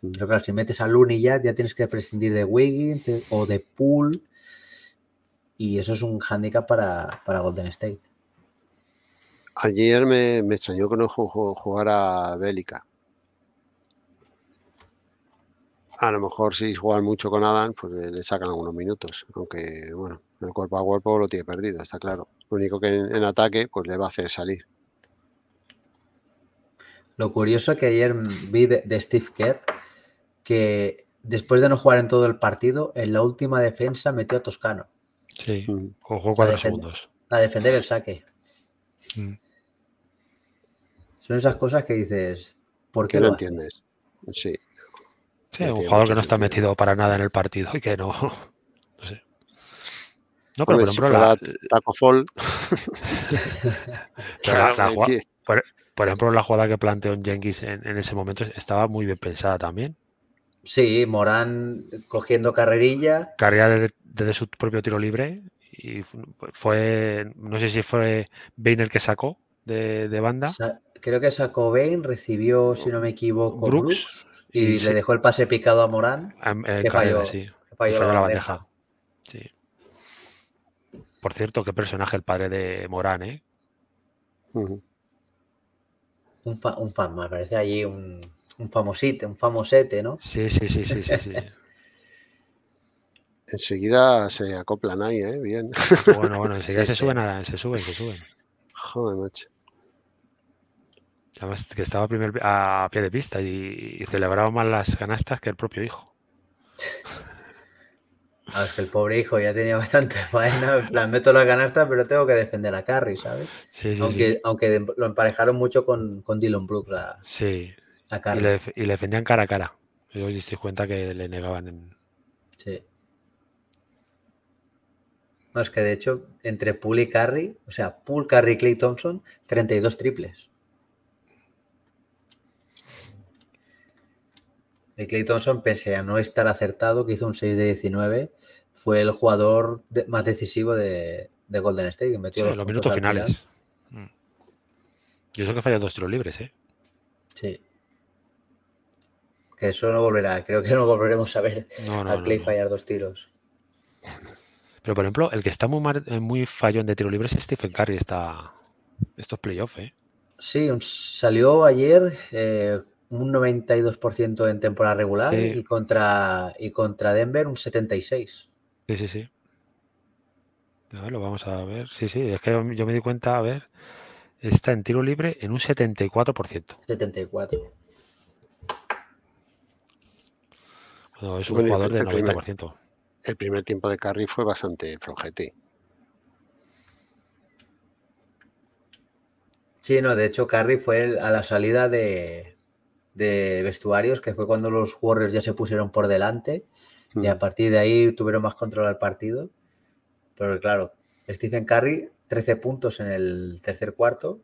Mm. Pero claro, si metes a Looney ya, ya tienes que prescindir de Wiggins o de Poole. Y eso es un hándicap para, para Golden State. Ayer me, extrañó que no jugara Bélica. A lo mejor si juegan mucho con Adam, pues le sacan algunos minutos. Aunque, bueno, el cuerpo a cuerpo lo tiene perdido, está claro. Lo único que en, ataque, pues le va a hacer salir. Lo curioso que ayer vi de, Steve Kerr, que después de no jugar en todo el partido, en la última defensa metió a Toscano. Sí, mm. jugó cuatro segundos. A defender el saque. Mm. Son esas cosas que dices, ¿por qué no lo entiendes. Sí. Sí, un jugador que no está metido para nada en el partido y que no. No sé. No, pero por ejemplo, la, Taco Fall, la- la ¿qué? por ejemplo, la jugada que planteó en Jenkins en, en ese momento estaba muy bien pensada también. Sí, Morán cogiendo carrerilla. Carrera desde, desde su propio tiro libre y fu- fue, no sé si fue Bain el que sacó de, de banda. Sa- Creo que sacó Bain, recibió, si no me equivoco, Brooks, Brooks, y, y le sí. dejó el pase picado a Morán. en que falló- sí. que falló falló la la bandeja. bandeja. Sí. Por cierto, qué personaje el padre de Morán, ¿eh? Un, fa- un fan, me parece allí un, un famosite, un famosete, ¿no? Sí, sí, sí, sí, sí, sí. Enseguida se acoplan ahí, ¿eh? Bien. Bueno, bueno, enseguida Sí, se sí. suben, a- se suben, se suben. Joder, macho. Además que estaba a, primer- a pie de pista y, y celebraba más las canastas que el propio hijo. Ah, es que el pobre hijo ya tenía bastante faena. En plan, meto la canasta, pero tengo que defender a Carry, ¿sabes? Sí, sí, aunque, aunque de- lo emparejaron mucho con, con Dylan Brooks a, sí. Sí, a y Carry. le, def- y le defendían cara a cara. Yo os disteis cuenta que le negaban en... Sí. No, es que de hecho, entre Poole y Curry, o sea, Poole, Curry y Clay Thompson, 32 triples. Y Clay Thompson, pese a no estar acertado, que hizo un 6 de 19, fue el jugador de- más decisivo de, de Golden State. que metió Sí, los minutos al final. finales. Mm. Y eso que falló dos tiros libres, ¿eh? Sí. Que eso no volverá, creo que no volveremos a ver No, no, al no, Clay no. fallar dos tiros. Pero por ejemplo, el que está muy, mar- eh, muy fallón de tiro libre es Stephen Curry esta, estos playoffs, ¿eh? Sí, un- salió ayer eh, un 92% en temporada regular Sí. y, contra, y contra Denver un 76%. Sí, sí, sí. A ver, lo vamos a ver. Sí, sí, es que yo yo me di cuenta, a ver, está en tiro libre en un 74%. 74. Bueno, es un jugador del el primer- 90%. El primer tiempo de Curry fue bastante flojete. Sí, no, de hecho, Curry fue el- a la salida de, de vestuarios, que fue cuando los Warriors ya se pusieron por delante y a Mm. partir de ahí tuvieron más control al partido. Pero claro, Stephen Curry, 13 puntos en el tercer cuarto,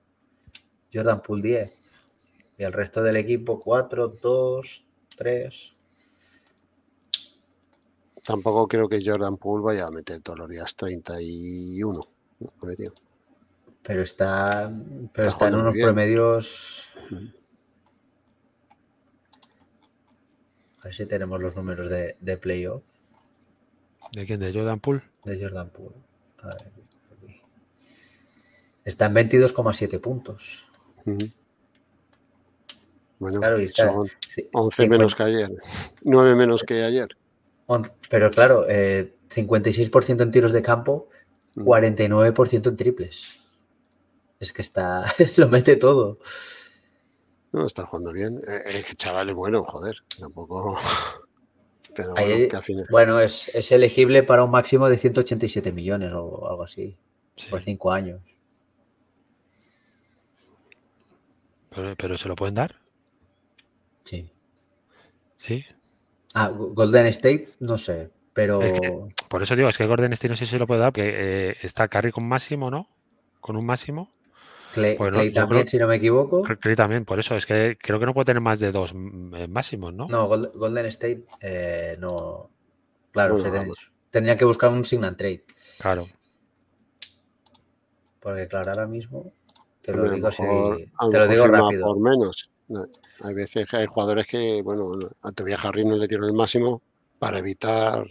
Jordan Poole 10. Y el resto del equipo, 4, 2, 3. Tampoco creo que Jordan Poole vaya a meter todos los días 31. ¿no? Pero está, pero Está está en unos bien. promedios. A ver si tenemos los números de, de playoff ¿De quién? ¿De Jordan Poole? de Jordan Poole. A ver, aquí. Está en 22,7 puntos. Ujú. Bueno, Claro, y está. son ci- 11 menos 50 que ayer. 9 menos que ayer. Pero claro, eh, 56% en tiros de campo, Mm. 49% en triples. Es que está. lo mete todo. No, está jugando bien. Eh, Es que chaval es bueno, joder. Tampoco. Pero bueno, Ahí- final. Bueno, es, es elegible para un máximo de 187 millones o algo así, Sí. por 5 años. Pero, pero ¿se lo pueden dar? Sí. Sí. Ah, Go- Golden State, no sé, pero Es que- Por eso digo, es que Gordon State no sé si se lo puede dar, porque eh, está Curry con máximo, ¿no? Con un máximo. Clay, Clay yo también, creo- si no me equivoco. Curry también, por eso, es que creo que no puede tener más de dos eh, máximos, ¿no? No, Gold- Golden State eh, no. Claro, Bueno, ten- tendría que buscar un sign and trade. Claro. Porque, claro, ahora mismo te lo digo, si- te lo digo rápido. Por menos. No, Hay veces que hay jugadores que, bueno, a Tobias Harris no le dieron el máximo para evitar,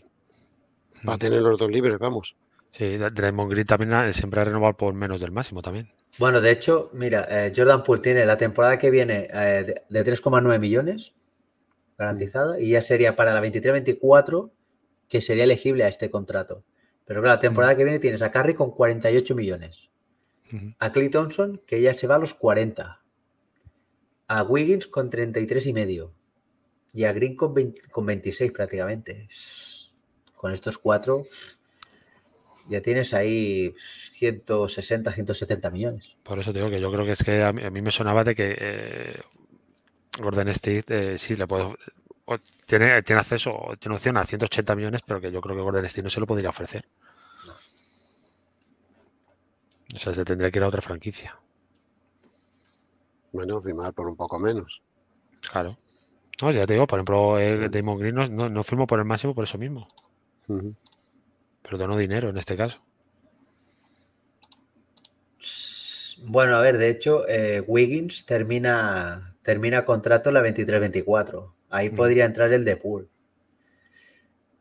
para Mm. tener los dos libres, vamos. Sí, Dra- Draymond Green también siempre ha renovado por menos del máximo también. Bueno, de hecho, mira, eh, Jordan Poole tiene la temporada que viene eh, de, de 3,9 millones garantizada y ya sería para la 23-24 que sería elegible a este contrato. Pero claro, la temporada que viene tienes a Curry con 48 millones, Ujú. a Clay Thompson que ya se va a los 40, a Wiggins con 33 y medio y a Green con, 20 con 26 prácticamente. Con estos cuatro, ya tienes ahí 160, 170 millones. Por eso digo que yo creo que es que a mí, me sonaba de que eh, Gordon State eh, sí le puedo. Tiene, tiene acceso, tiene opción a 180 millones, pero que yo creo que Gordon State no se lo podría ofrecer. O sea, se tendría que ir a otra franquicia. Bueno, firmar por un poco menos. Claro. No, ya te digo, por ejemplo, el Damon Green no, no, firmó por el máximo por eso mismo. Pero donó dinero en este caso. Bueno, a ver, de hecho, eh, Wiggins termina, termina contrato la 23-24. Ahí mm. podría entrar el de Pool.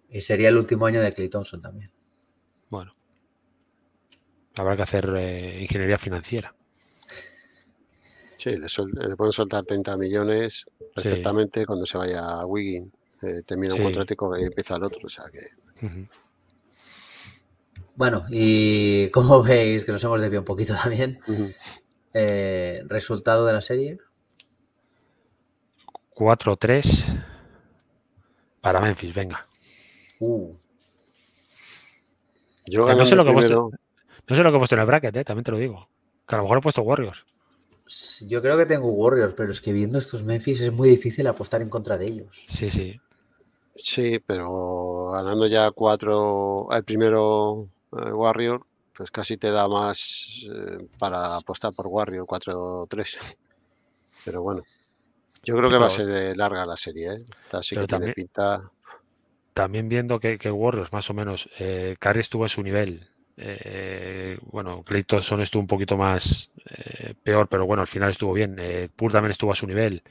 Y sería el último año de Clay Thompson también. Bueno. Habrá que hacer eh, ingeniería financiera. Sí, le, pueden soltar 30 millones perfectamente cuando se vaya a Wiggins. Eh, termina un contrato y empieza el otro. O sea que. Bueno, y como veis, que nos hemos desviado un poquito también. Eh, resultado de la serie. 4-3 para Memphis, venga. Uh. Yo no, sé lo que he puesto, no sé lo que he puesto en el bracket, eh, también te lo digo. Que a lo mejor he puesto Warriors. Yo creo que tengo Warriors, pero es que viendo estos Memphis es muy difícil apostar en contra de ellos. Sí, sí. Sí, pero ganando ya cuatro el primero eh, Warrior, pues casi te da más eh, para apostar por Warrior 4-3. Pero bueno, yo creo que va a ser de larga la serie. ¿eh? Así que también, tiene pinta. También viendo que, Warriors, más o menos, eh, Curry estuvo en su nivel. Bueno, Clay estuvo un poquito más peor, pero bueno, al final estuvo bien. Eh, Pur también estuvo a su nivel.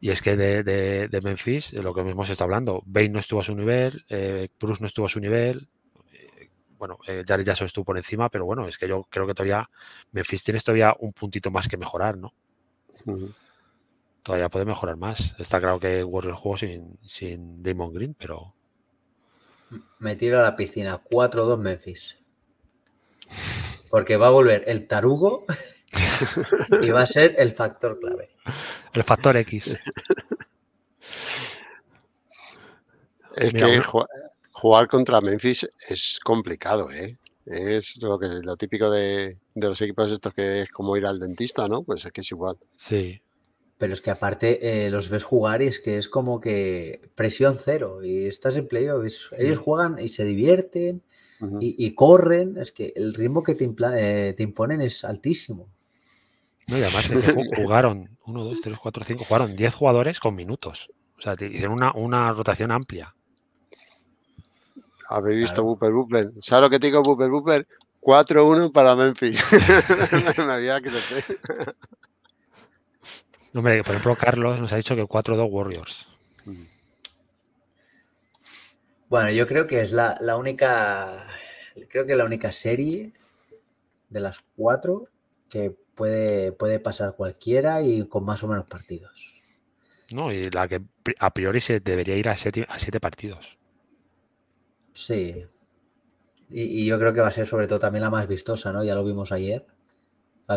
Y es que de, de, Memphis, lo que hemos estado hablando, Bane no estuvo a su nivel, eh, no estuvo a su nivel, bueno, eh, Jared Jackson estuvo por encima, pero bueno, es que yo creo que todavía Memphis tiene todavía un puntito más que mejorar, ¿no? Todavía puede mejorar más. Está claro que Warriors jugó sin, sin Damon Green, pero. Me tiro a la piscina. 4-2 Memphis. Porque va a volver el tarugo y va a ser el factor clave. El factor X. Es que jugar contra Memphis es complicado, ¿eh? Es lo que lo típico de, los equipos estos que es como ir al dentista, ¿no? Pues es que es igual. Sí. Pero es que aparte eh, los ves jugar y es que es como que presión cero y estás en playoff. Ellos juegan y se divierten y, corren. Es que el ritmo que te, eh, te imponen es altísimo. No, y además jugaron 1, 2, 3, 4, 5, jugaron 10 jugadores con minutos. O sea, hicieron una, una rotación amplia. Habéis visto Booper Booper. ¿Sabes lo que te digo, Booper Booper? 4-1 para Memphis. Me había que Hombre, por ejemplo, Carlos nos ha dicho que 4-2 Warriors. Mm. Bueno, yo creo que es la, la, única. Creo que la única serie de las cuatro que puede, puede pasar cualquiera y con más o menos partidos. No, y la que a priori se debería ir a siete, a siete partidos. Sí. Y, yo creo que va a ser sobre todo también la más vistosa, ¿no? Ya lo vimos ayer.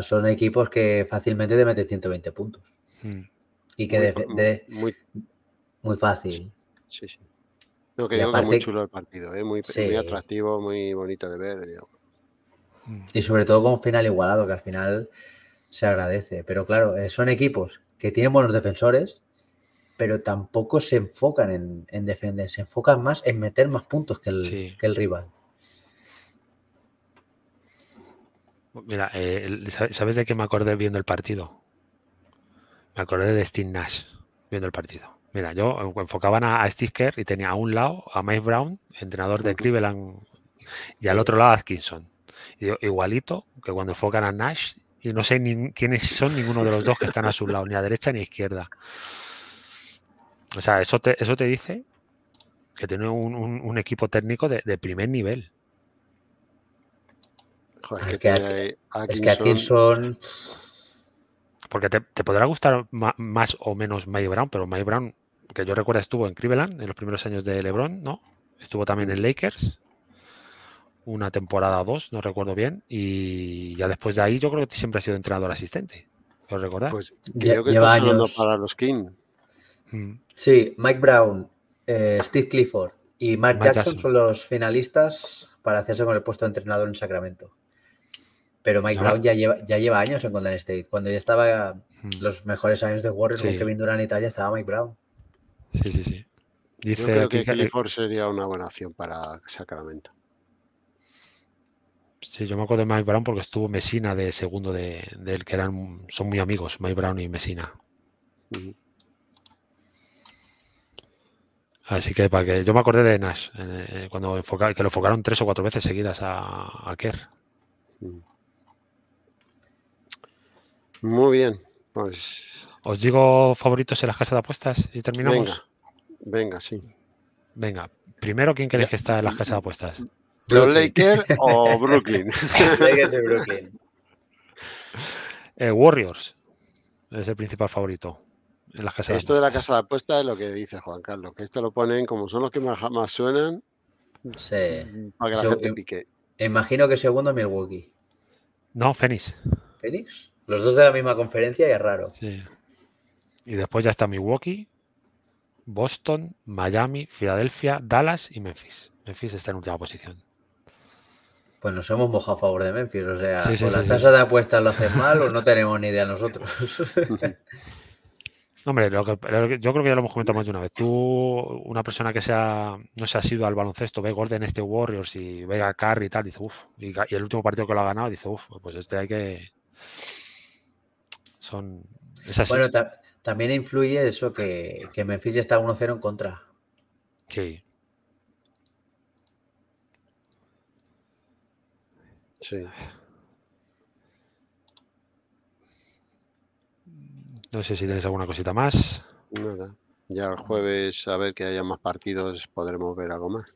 Son equipos que fácilmente te meten 120 puntos. Hmm. Y que de, muy, muy, fácil. Sí, sí. Que es muy chulo el partido, ¿eh? muy, muy, atractivo, muy bonito de ver. Hmm. Y sobre todo con un final igualado, que al final se agradece. Pero claro, eh, son equipos que tienen buenos defensores, pero tampoco se enfocan en, defender, se enfocan más en meter más puntos que el, el rival. Mira, eh, ¿sabes de qué me acordé viendo el partido? Me acordé de Steve Nash viendo el partido. Mira, yo enfocaban a, Sticker y tenía a un lado a Mike Brown, entrenador de Cleveland, y al otro lado a Atkinson. igualito que cuando enfocan a Nash, y no sé ni, quiénes son ninguno de los dos que están a su lado, ni a derecha ni a izquierda. O sea, eso te, eso te dice que tiene un, equipo técnico de, primer nivel. Joder, es, que, Atkinson... Porque te, podrá gustar más o menos Mike Brown, pero Mike Brown, que yo recuerdo, estuvo en Cleveland en los primeros años de LeBron, ¿no? Estuvo también en Lakers, una temporada o dos, no recuerdo bien, y ya después de ahí yo creo que siempre ha sido entrenador asistente. ¿Lo recordáis? Pues creo que años para los Kings. Mm. Sí, Mike Brown, eh, Steve Clifford y Mark, Jackson, son los finalistas para hacerse con el puesto de entrenador en Sacramento. Pero Mike Brown ya lleva, ya lleva años en Golden State. Cuando ya estaba hmm. los mejores años de Warriors con Kevin Durant y tal, ya estaba Mike Brown. Sí, sí, sí. Dice, Yo creo que Clifford sería una buena opción para Sacramento. Sí, yo me acuerdo de Mike Brown porque estuvo Mesina de segundo de, él, que eran, son muy amigos, Mike Brown y Mesina. Así que para que yo me acordé de Nash, eh, cuando que lo enfocaron tres o cuatro veces seguidas a, a Kerr. Muy bien, pues. Os digo favoritos en las casas de apuestas y terminamos. Venga, venga sí. Venga, primero, ¿quién queréis que está en las casas de apuestas? ¿Los Lakers o Brooklyn? Lakers y Brooklyn. Eh, Warriors es el principal favorito. En las casas esto de, la casa de apuestas es lo que dice Juan Carlos, que esto lo ponen como son los que más, suenan. Sí. Para que la gente pique. Imagino que segundo Milwaukee. No, Phoenix. ¿Phoenix? Los dos de la misma conferencia y es raro. Sí. Y después ya está Milwaukee, Boston, Miami, Filadelfia, Dallas y Memphis. Memphis está en última posición. Pues nos hemos mojado a favor de Memphis. O sea, sí, las tasas de apuestas lo hacen mal o no tenemos ni idea nosotros. Hombre, yo creo que ya lo hemos comentado más de una vez. Tú, una persona que sea, no se ha sido al baloncesto, ve Gordon este Warriors y ve a Carry y tal, dice, uff, y, el último partido que lo ha ganado, dice, uff, pues este hay que. Son. Bueno, también influye eso que, que Memphis ya está 1-0 en contra. Sí. Sí. No sé si tenéis alguna cosita más. Nada. Ya el jueves, a ver que haya más partidos, podremos ver algo más.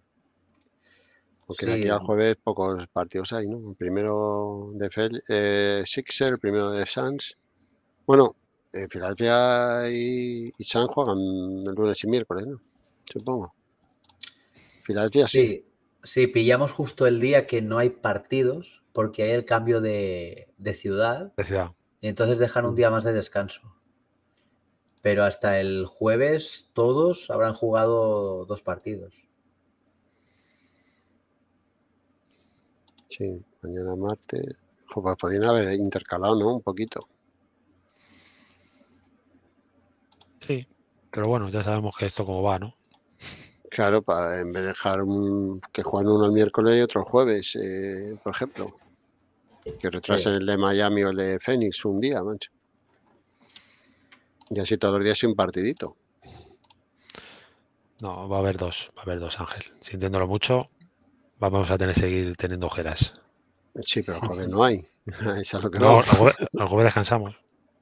Porque de aquí al jueves pocos partidos hay, ¿no? El primero de Fel eh, Sixer, el primero de Suns. Bueno, eh, Filadelfia y, y Suns juegan el lunes y miércoles, ¿no? Supongo. Filadelfia sí. sí. Sí, pillamos justo el día que no hay partidos porque hay el cambio de, ciudad. De ciudad. Y entonces dejan un mm. día más de descanso. Pero hasta el jueves todos habrán jugado dos partidos. Sí, mañana martes. Pues podrían haber intercalado, ¿no? Un poquito. Sí, pero bueno, ya sabemos que esto cómo va, ¿no? Claro, para, en vez de dejar que jueguen uno el miércoles y otro el jueves, eh, por ejemplo. Que retrasen el de Miami o el de Phoenix un día, mancho. Y así todos los días un partidito. No, va a haber dos, va a haber dos, Ángel. Sintiéndolo mucho, vamos a tener que seguir teniendo ojeras. Sí, pero joder, no hay. no, el jueves, descansamos.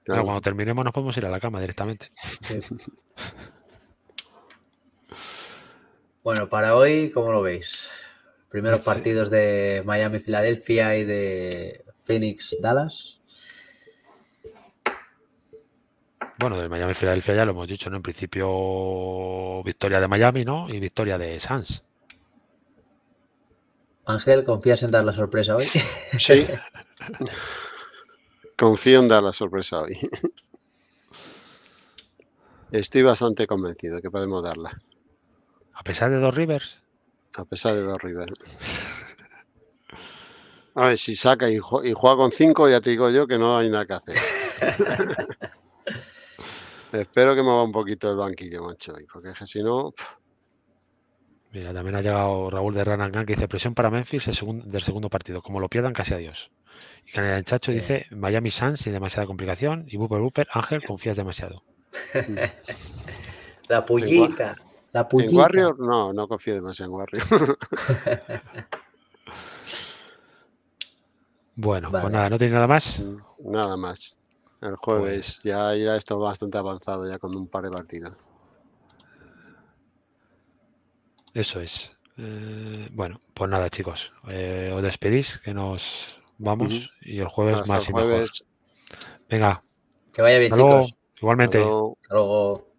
Cuando terminemos nos podemos ir a la cama directamente. Bueno, para hoy, ¿cómo lo veis? Primeros partidos de Miami-Filadelfia y de Phoenix-Dallas. Bueno, de Miami-Filadelfia ya lo hemos dicho, ¿no? En principio, victoria de Miami, ¿no? Y victoria de Suns. Ángel, ¿confías en dar la sorpresa hoy? Sí. Confío en dar la sorpresa hoy. Estoy bastante convencido que podemos darla. A pesar de dos Rivers. A pesar de dos Rivers. A ver, si saca y, juega con cinco, ya te digo yo que no hay nada que hacer. Espero que me va un poquito el banquillo, macho, porque es que si no. Mira, también ha llegado Raúl de Ranangan que dice presión para Memphis del segundo partido. Como lo pierdan, casi adiós. Y Canadá en Chacho dice Miami Suns sin demasiada complicación. Y Booper Booper, Ángel, confías demasiado. La pullita. ¿En Warrior? No, no confío demasiado en Warrior. bueno, pues nada, ¿no tiene nada más? Mm, nada más. El jueves pues ya irá esto bastante avanzado, ya con un par de partidos. Eso es. Eh, bueno, pues nada, chicos. Eh, os despedís, que nos vamos y el jueves más y mejor. Venga. Que vaya bien, chicos. Igualmente. Hasta luego.